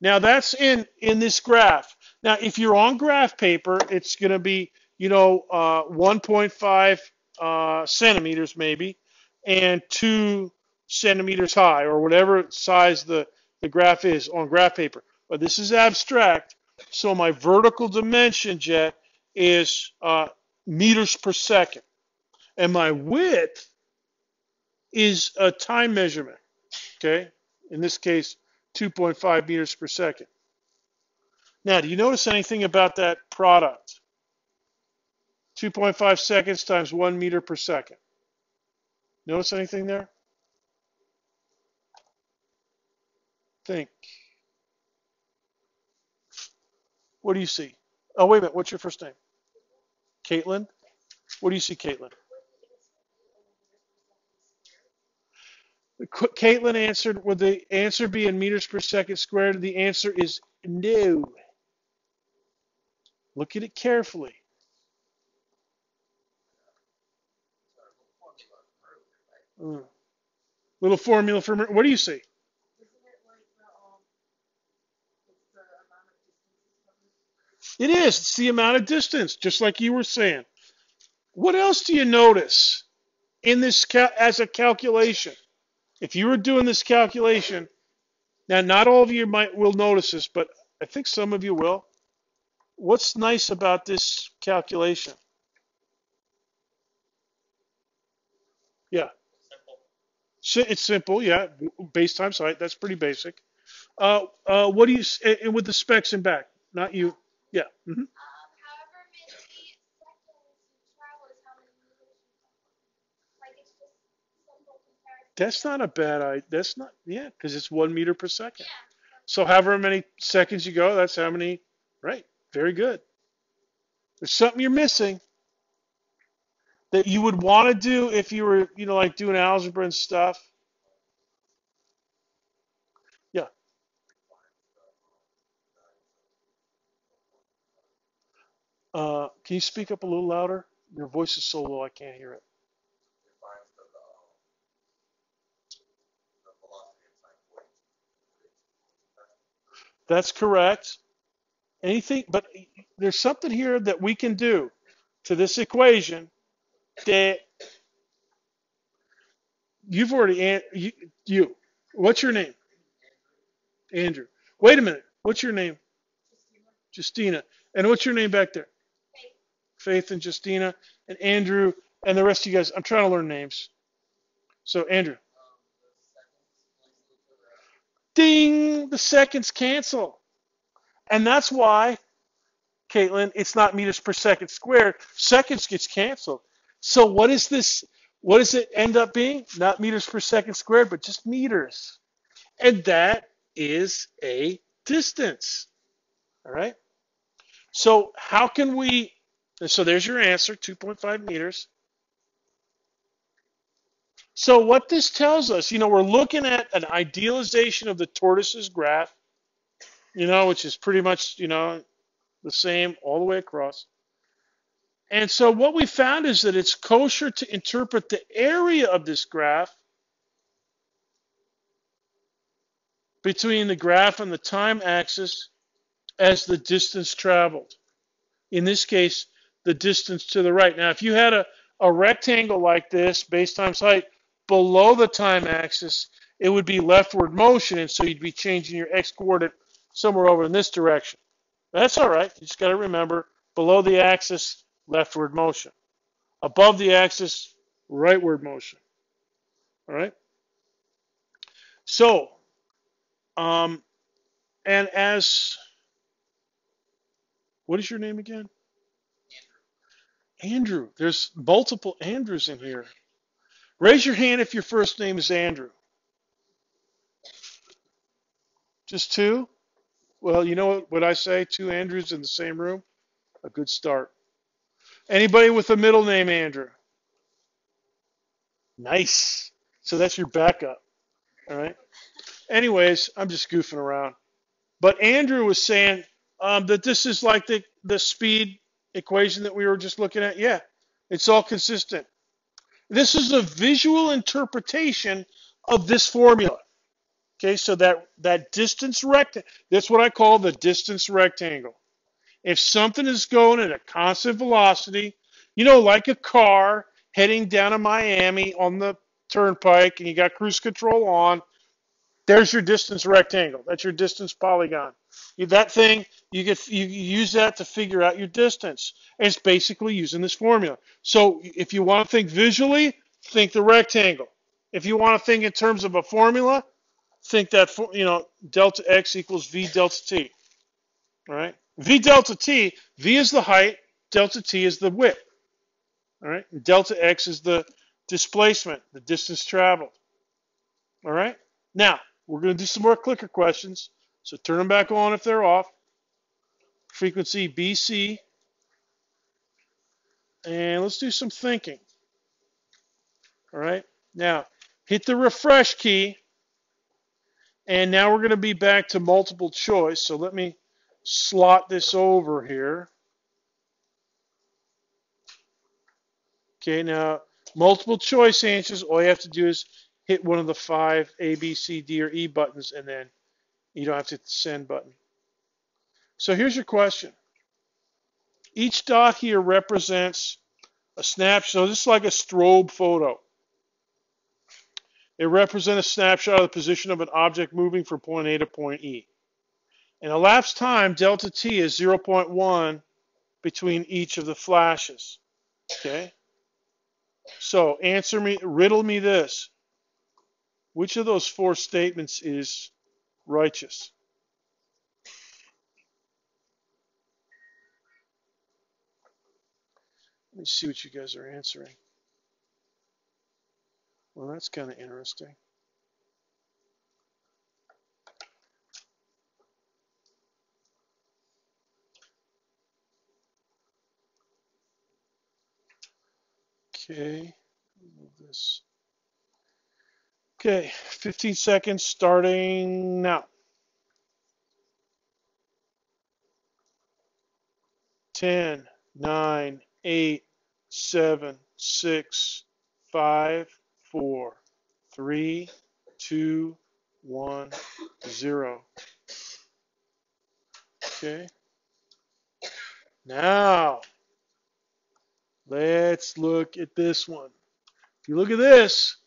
Now that's in in this graph. Now if you're on graph paper, it's going to be you know uh, 1.5 uh, centimeters maybe, and two centimeters high or whatever size the the graph is on graph paper. But this is abstract. So my vertical dimension jet is uh, meters per second. And my width is a time measurement, okay? In this case, 2.5 meters per second. Now, do you notice anything about that product? 2.5 seconds times 1 meter per second. Notice anything there? Think. What do you see? Oh, wait a minute. What's your first name? Caitlin? What do you see, Caitlin? Caitlin answered, would the answer be in meters per second squared? The answer is no. Look at it carefully. Mm. Little formula for what do you see? It is. It's the amount of distance, just like you were saying. What else do you notice in this as a calculation? If you were doing this calculation, now not all of you might will notice this, but I think some of you will. What's nice about this calculation? Yeah. Simple. It's simple, yeah. Base times height. That's pretty basic. Uh, uh, what do you and with the specs in back? Not you. Yeah. Mm-hmm. That's not a bad idea. That's not, yeah, because it's one meter per second. Yeah. So however many seconds you go, that's how many, right? Very good. There's something you're missing that you would want to do if you were, you know, like doing algebra and stuff. Uh, can you speak up a little louder? Your voice is so low I can't hear it. That's correct. Anything, but there's something here that we can do to this equation that you've already you, you. What's your name? Andrew. Wait a minute. What's your name? Justina. And what's your name back there? Faith. And Justina and Andrew and the rest of you guys. I'm trying to learn names. So Andrew. Ding! The seconds cancel. And that's why, Caitlin, it's not meters per second squared. Seconds gets canceled. So what is this? What does it end up being? Not meters per second squared, but just meters. And that is a distance. All right? So how can we, so there's your answer, 2.5 meters. So what this tells us, you know, we're looking at an idealization of the tortoise's graph, you know, which is pretty much, you know, the same all the way across. And so what we found is that it's kosher to interpret the area of this graph between the graph and the time axis as the distance traveled. In this case, the distance to the right. Now, if you had a, a rectangle like this, base times height, below the time axis, it would be leftward motion, and so you'd be changing your x coordinate somewhere over in this direction. That's all right. You just got to remember below the axis, leftward motion. Above the axis, rightward motion. All right? So, um, and as, what is your name again? Andrew. There's multiple Andrews in here. Raise your hand if your first name is Andrew. Just two? Well, you know what, I say? Two Andrews in the same room? A good start. Anybody with a middle name Andrew? Nice. So that's your backup. All right. Anyways, I'm just goofing around. But Andrew was saying um, that this is like the, the speed equation that we were just looking at. Yeah, it's all consistent. This is a visual interpretation of this formula. Okay, so that, that distance rectangle, that's what I call the distance rectangle. If something is going at a constant velocity, you know, like a car heading down to Miami on the turnpike and you got cruise control on, there's your distance rectangle. That's your distance polygon. That thing, you get you use that to figure out your distance. And it's basically using this formula. So if you want to think visually, think the rectangle. If you want to think in terms of a formula, think that for, you know delta x equals v delta t. All right, v delta t. V is the height. Delta t is the width. All right, and delta x is the displacement, the distance traveled. All right. Now we're going to do some more clicker questions. So turn them back on if they're off. Frequency BC. And let's do some thinking. All right. Now hit the refresh key. And now we're going to be back to multiple choice. So let me slot this over here. Okay, now multiple choice answers, all you have to do is hit one of the five A, B, C, D, or E buttons, and then you don't have to hit the send button. So here's your question. Each dot here represents a snapshot. So this is like a strobe photo. It represents a snapshot of the position of an object moving from point A to point E. And elapsed time, delta t, is 0.1 between each of the flashes. Okay? So answer me, riddle me this. Which of those four statements is righteous? Let me see what you guys are answering. Well, that's kind of interesting. Okay, move this. Okay, 15 seconds starting now. 10, 9, 8, 7, 6, 5, 4, 3, 2, 1, 0. Okay. Now, let's look at this one. If you look at this,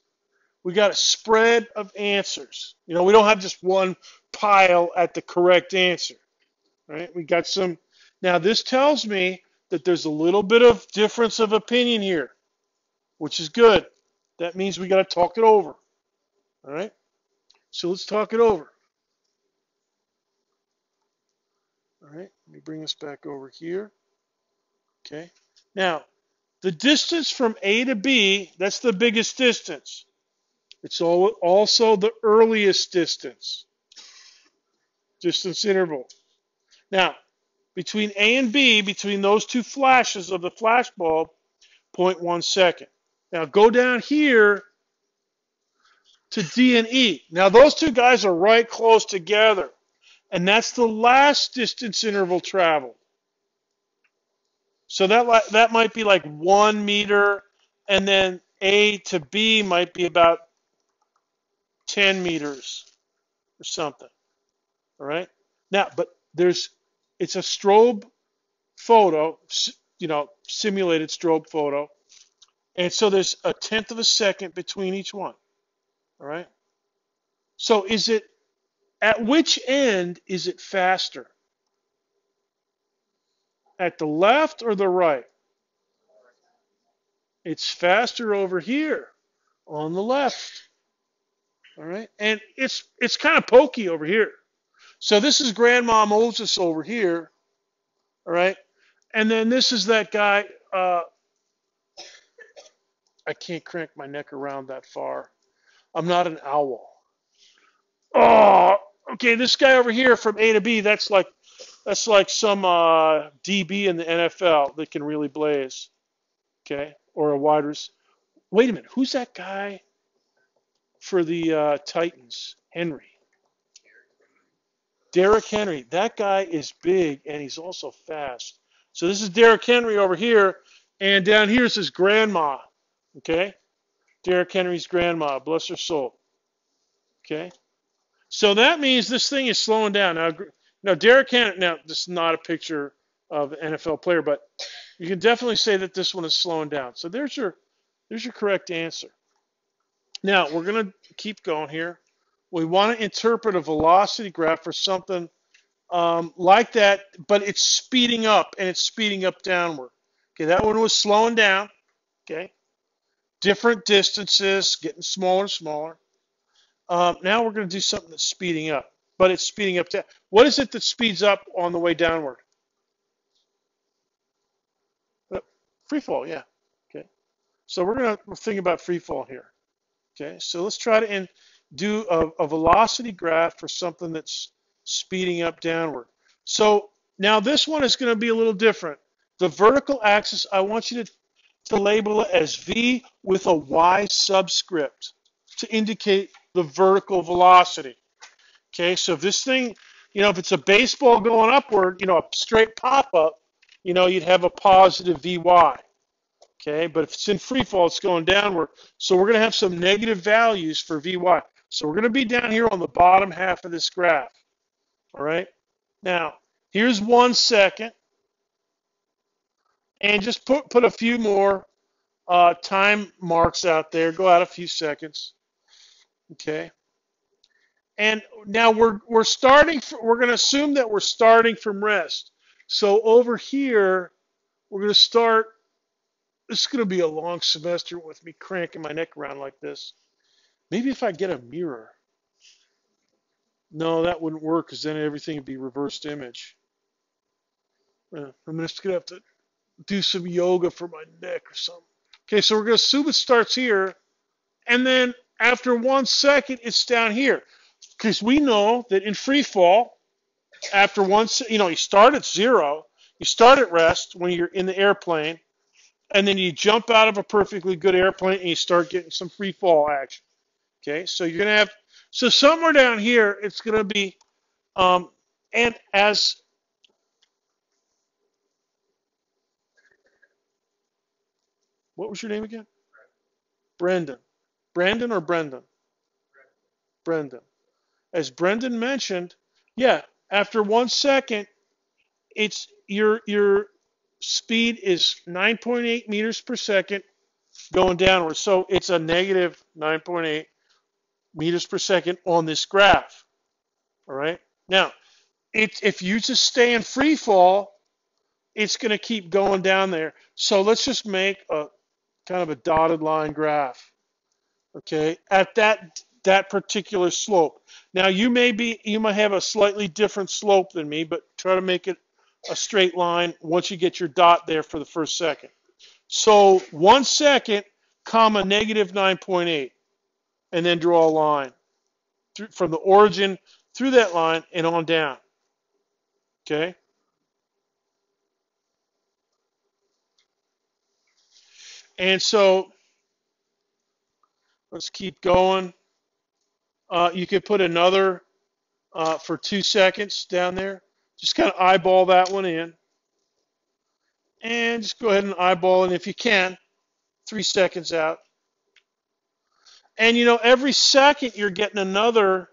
we got a spread of answers. You know, we don't have just one pile at the correct answer. Right? We got some. Now, this tells me that there's a little bit of difference of opinion here, which is good. That means we got to talk it over. All right? So let's talk it over. All right, let me bring this back over here. Okay. Now, the distance from A to B, that's the biggest distance. It's also the earliest distance. Distance interval. Now, between A and B, between those two flashes of the flash bulb, 0.1 second. Now go down here to D and E. Now those two guys are right close together. And that's the last distance interval traveled. So that, that might be like one meter, and then A to B might be about 10 meters or something. All right. Now, but there's it's a strobe photo, you know, simulated strobe photo. And so there's a tenth of a second between each one. All right. So is it at which end is it faster? At the left or the right? It's faster over here on the left. All right. And it's it's kind of pokey over here. So this is Grandma Moses over here. All right. And then this is that guy. Uh, I can't crank my neck around that far. I'm not an owl. Oh, okay. This guy over here from A to B, that's like that's like some uh, DB in the NFL that can really blaze. Okay. Or a wide receiver. Wait a minute. Who's that guy for the uh, Titans? Henry. Derrick Henry, that guy is big and he's also fast. So this is Derrick Henry over here, and down here is his grandma. Okay, Derrick Henry's grandma, bless her soul. Okay, so that means this thing is slowing down now. Now Derrick Henry, now this is not a picture of an NFL player, but you can definitely say that this one is slowing down. So there's your there's your correct answer. Now we're gonna keep going here we want to interpret a velocity graph for something um, like that, but it's speeding up and it's speeding up downward. Okay, that one was slowing down. Okay, different distances, getting smaller and smaller. Um, now we're going to do something that's speeding up, but it's speeding up. Down. What is it that speeds up on the way downward? Uh, free fall, yeah. Okay, so we're going to think about free fall here. Okay, so let's try to. In, do a, a velocity graph for something that's speeding up downward. So now this one is going to be a little different. The vertical axis, I want you to, to label it as V with a Y subscript to indicate the vertical velocity. Okay, so if this thing, you know, if it's a baseball going upward, you know, a straight pop up, you know, you'd have a positive VY. Okay, but if it's in free fall, it's going downward. So we're going to have some negative values for VY. So we're going to be down here on the bottom half of this graph. All right. Now, here's one second. And just put, put a few more uh, time marks out there. Go out a few seconds. Okay. And now we're, we're starting, for, we're going to assume that we're starting from rest. So over here, we're going to start, this is going to be a long semester with me cranking my neck around like this. Maybe if I get a mirror. No, that wouldn't work because then everything would be reversed image. Uh, I'm just going to have to do some yoga for my neck or something. Okay, so we're going to assume it starts here. And then after one second, it's down here. Because we know that in free fall, after one, you know, you start at zero, you start at rest when you're in the airplane, and then you jump out of a perfectly good airplane and you start getting some free fall action. Okay, so you're gonna have so somewhere down here it's gonna be um, and as what was your name again? Brendan. Brandon or Brendan? Brendan. As Brendan mentioned, yeah, after one second, it's your your speed is 9.8 meters per second going downward. So it's a negative 9.8 meters per second on this graph. All right. Now, it, if you just stay in free fall, it's going to keep going down there. So let's just make a kind of a dotted line graph. Okay, at that that particular slope. Now you may be you might have a slightly different slope than me, but try to make it a straight line once you get your dot there for the first second. So one second, comma negative 9.8, and then draw a line through, from the origin through that line and on down. Okay. And so let's keep going. Uh, you could put another uh, for two seconds down there. Just kind of eyeball that one in. And just go ahead and eyeball it if you can. Three seconds out. And you know, every second you're getting another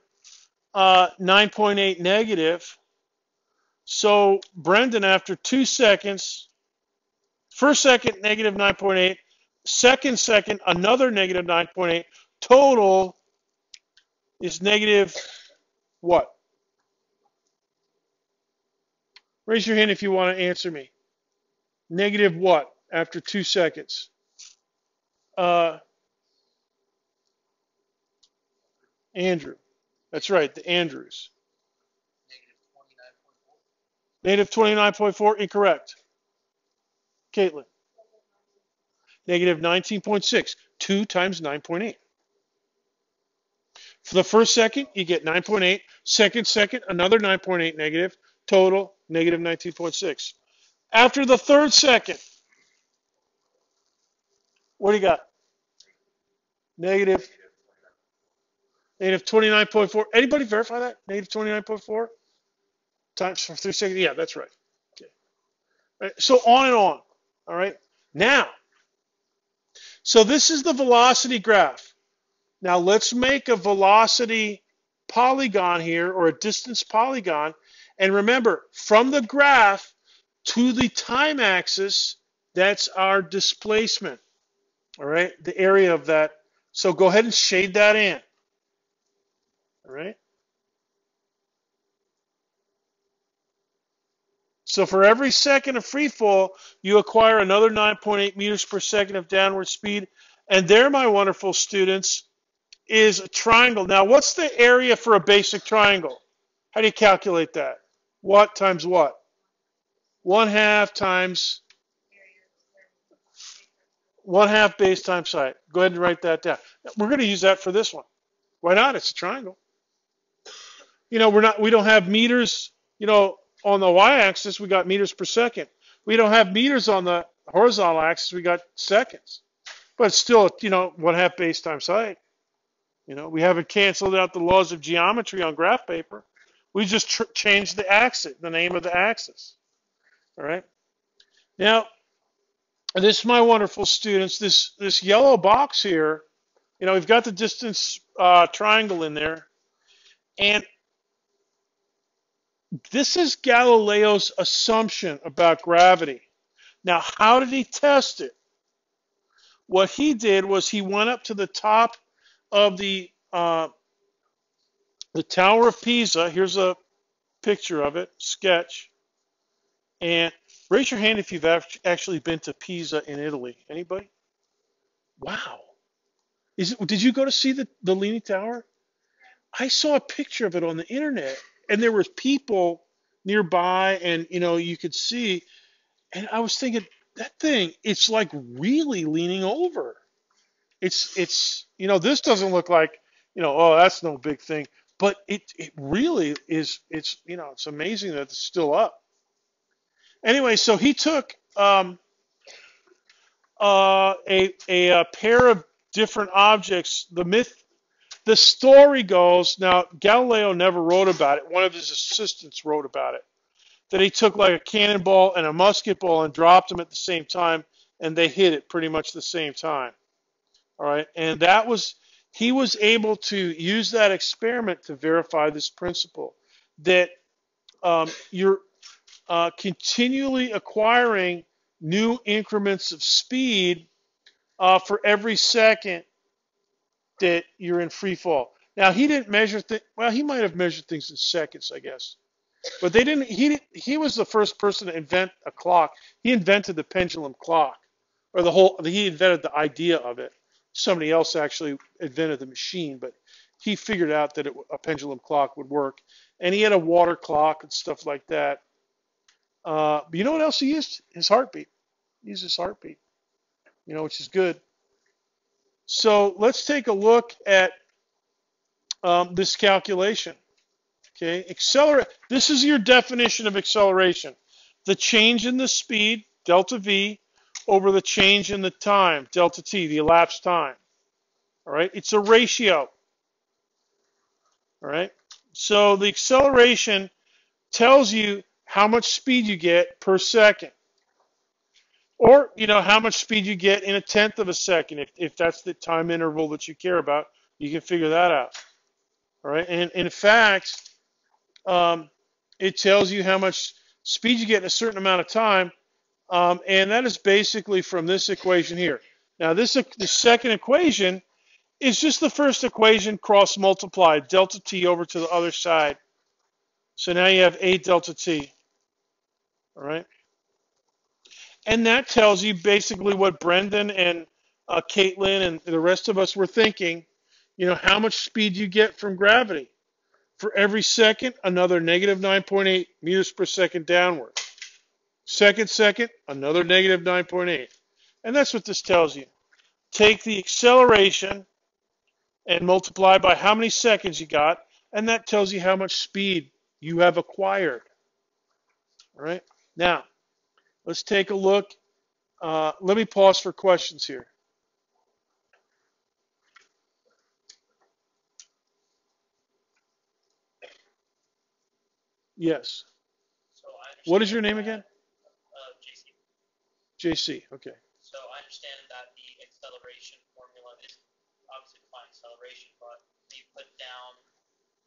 uh, 9.8 negative. So Brendan, after two seconds, first second negative 9.8, second second another negative 9.8, total is negative what? Raise your hand if you want to answer me. Negative what after two seconds? Uh, Andrew. That's right, the Andrews. Negative 29.4. Negative 29.4, incorrect. Caitlin. Negative 19.6. 2 times 9.8. For the first second, you get 9.8. Second second, another 9.8 negative. Total, negative 19.6. After the third second, what do you got? Negative, negative 29.4. Anybody verify that? Negative 29.4 times for three seconds? Yeah, that's right. Okay. Right, So on and on. All right. Now, so this is the velocity graph. Now let's make a velocity polygon here or a distance polygon. And remember, from the graph to the time axis, that's our displacement. All right, the area of that. So go ahead and shade that in. All right. So for every second of free fall, you acquire another 9.8 meters per second of downward speed. And there, my wonderful students, is a triangle. Now, what's the area for a basic triangle? How do you calculate that? What times what? One half times one half base times height. Go ahead and write that down. We're going to use that for this one. Why not? It's a triangle. You know, we're not. We don't have meters. You know, on the y-axis we got meters per second. We don't have meters on the horizontal axis. We got seconds. But still, you know, one half base times height. You know, we haven't canceled out the laws of geometry on graph paper. We just tr- changed the axis, the name of the axis. All right. Now, this, is my wonderful students, this this yellow box here, you know, we've got the distance uh, triangle in there, and this is Galileo's assumption about gravity. Now, how did he test it? What he did was he went up to the top of the uh, the Tower of Pisa. Here's a picture of it, sketch. And raise your hand if you've actually been to Pisa in Italy. Anybody? Wow. Is it, did you go to see the, the Leaning Tower? I saw a picture of it on the internet, and there was people nearby, and you know you could see. And I was thinking that thing, it's like really leaning over. It's it's you know this doesn't look like you know oh that's no big thing, but it it really is. It's you know it's amazing that it's still up. Anyway, so he took um, uh, a, a a pair of different objects. The myth, the story goes. Now Galileo never wrote about it. One of his assistants wrote about it. That he took like a cannonball and a musket ball and dropped them at the same time, and they hit it pretty much the same time. All right, and that was he was able to use that experiment to verify this principle that um, you're uh, continually acquiring new increments of speed uh, for every second that you're in free fall. Now he didn't measure th- well he might have measured things in seconds I guess. But they didn't he he was the first person to invent a clock. He invented the pendulum clock or the whole he invented the idea of it. Somebody else actually invented the machine, but he figured out that it, a pendulum clock would work. And he had a water clock and stuff like that. Uh, but you know what else he used? His heartbeat. He used his heartbeat, you know, which is good. So let's take a look at um, this calculation. Okay, accelerate. This is your definition of acceleration. The change in the speed, delta v, over the change in the time, delta t, the elapsed time. All right, it's a ratio. All right, so the acceleration tells you how much speed you get per second. Or, you know, how much speed you get in a tenth of a second. If, if that's the time interval that you care about, you can figure that out. All right. And in fact, um, it tells you how much speed you get in a certain amount of time. Um, and that is basically from this equation here. Now, this the second equation is just the first equation cross multiplied, delta t over to the other side. So now you have a delta t. All right. And that tells you basically what Brendan and uh, Caitlin and the rest of us were thinking. You know, how much speed you get from gravity. For every second, another negative 9.8 meters per second downward. Second second, another negative 9.8. And that's what this tells you. Take the acceleration and multiply by how many seconds you got, and that tells you how much speed you have acquired. All right? Now, let's take a look. Uh, let me pause for questions here. Yes. So I What is your name again? JC. Okay. So I understand that the acceleration formula is obviously defining acceleration, but you put down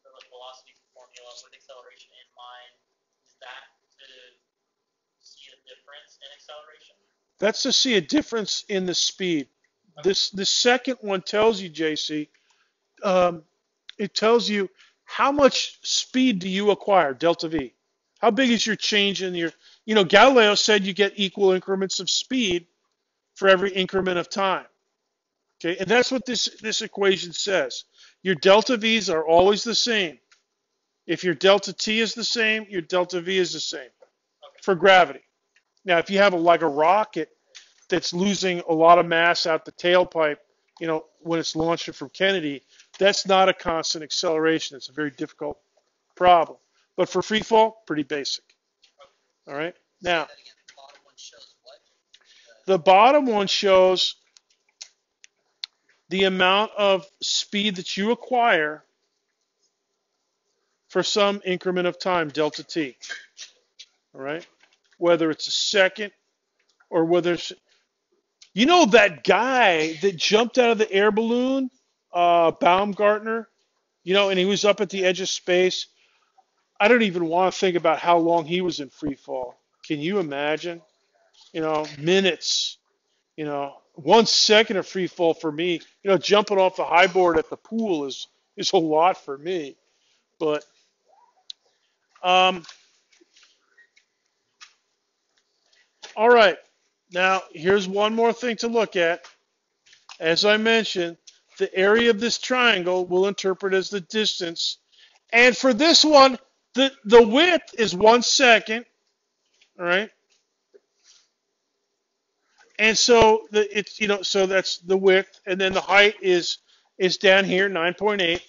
the velocity formula with acceleration in mind, is that to see a difference in acceleration? That's to see a difference in the speed. This the second one tells you, JC. Um, it tells you how much speed do you acquire, delta v. How big is your change in your? You know, Galileo said you get equal increments of speed for every increment of time. Okay, and that's what this this equation says. Your delta v's are always the same. If your delta t is the same, your delta v is the same for gravity. Now, if you have a, like a rocket that's losing a lot of mass out the tailpipe, you know, when it's launched from Kennedy, that's not a constant acceleration. It's a very difficult problem. But for free fall, pretty basic. All right. Now, the bottom one shows the amount of speed that you acquire for some increment of time, delta t. All right? Whether it's a second or whether it's. You know that guy that jumped out of the air balloon, uh, Baumgartner? You know, and he was up at the edge of space. I don't even want to think about how long he was in free fall. Can you imagine? You know, minutes. You know, one second of free fall for me. You know, jumping off the high board at the pool is is a lot for me. But um, all right. Now here's one more thing to look at. As I mentioned, the area of this triangle will interpret as the distance. And for this one, the, the width is one second. All right. And so the it's you know so that's the width, and then the height is is down here 9.8.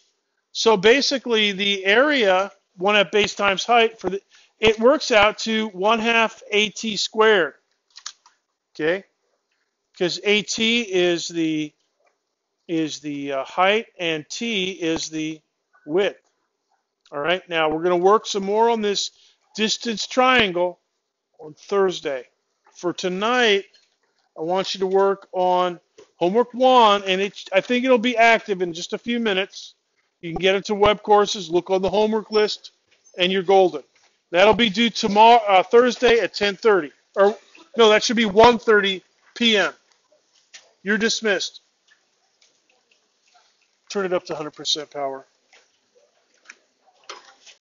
So basically, the area one at base times height for the it works out to one half at squared. Okay, because at is the is the uh, height and t is the width. All right, now we're going to work some more on this distance triangle on Thursday. For tonight, I want you to work on homework one, and it, I think it'll be active in just a few minutes. You can get it to web courses, look on the homework list, and you're golden. That'll be due tomorrow, uh, Thursday at 10:30, or no, that should be 1:30 p.m. You're dismissed. Turn it up to 100% power.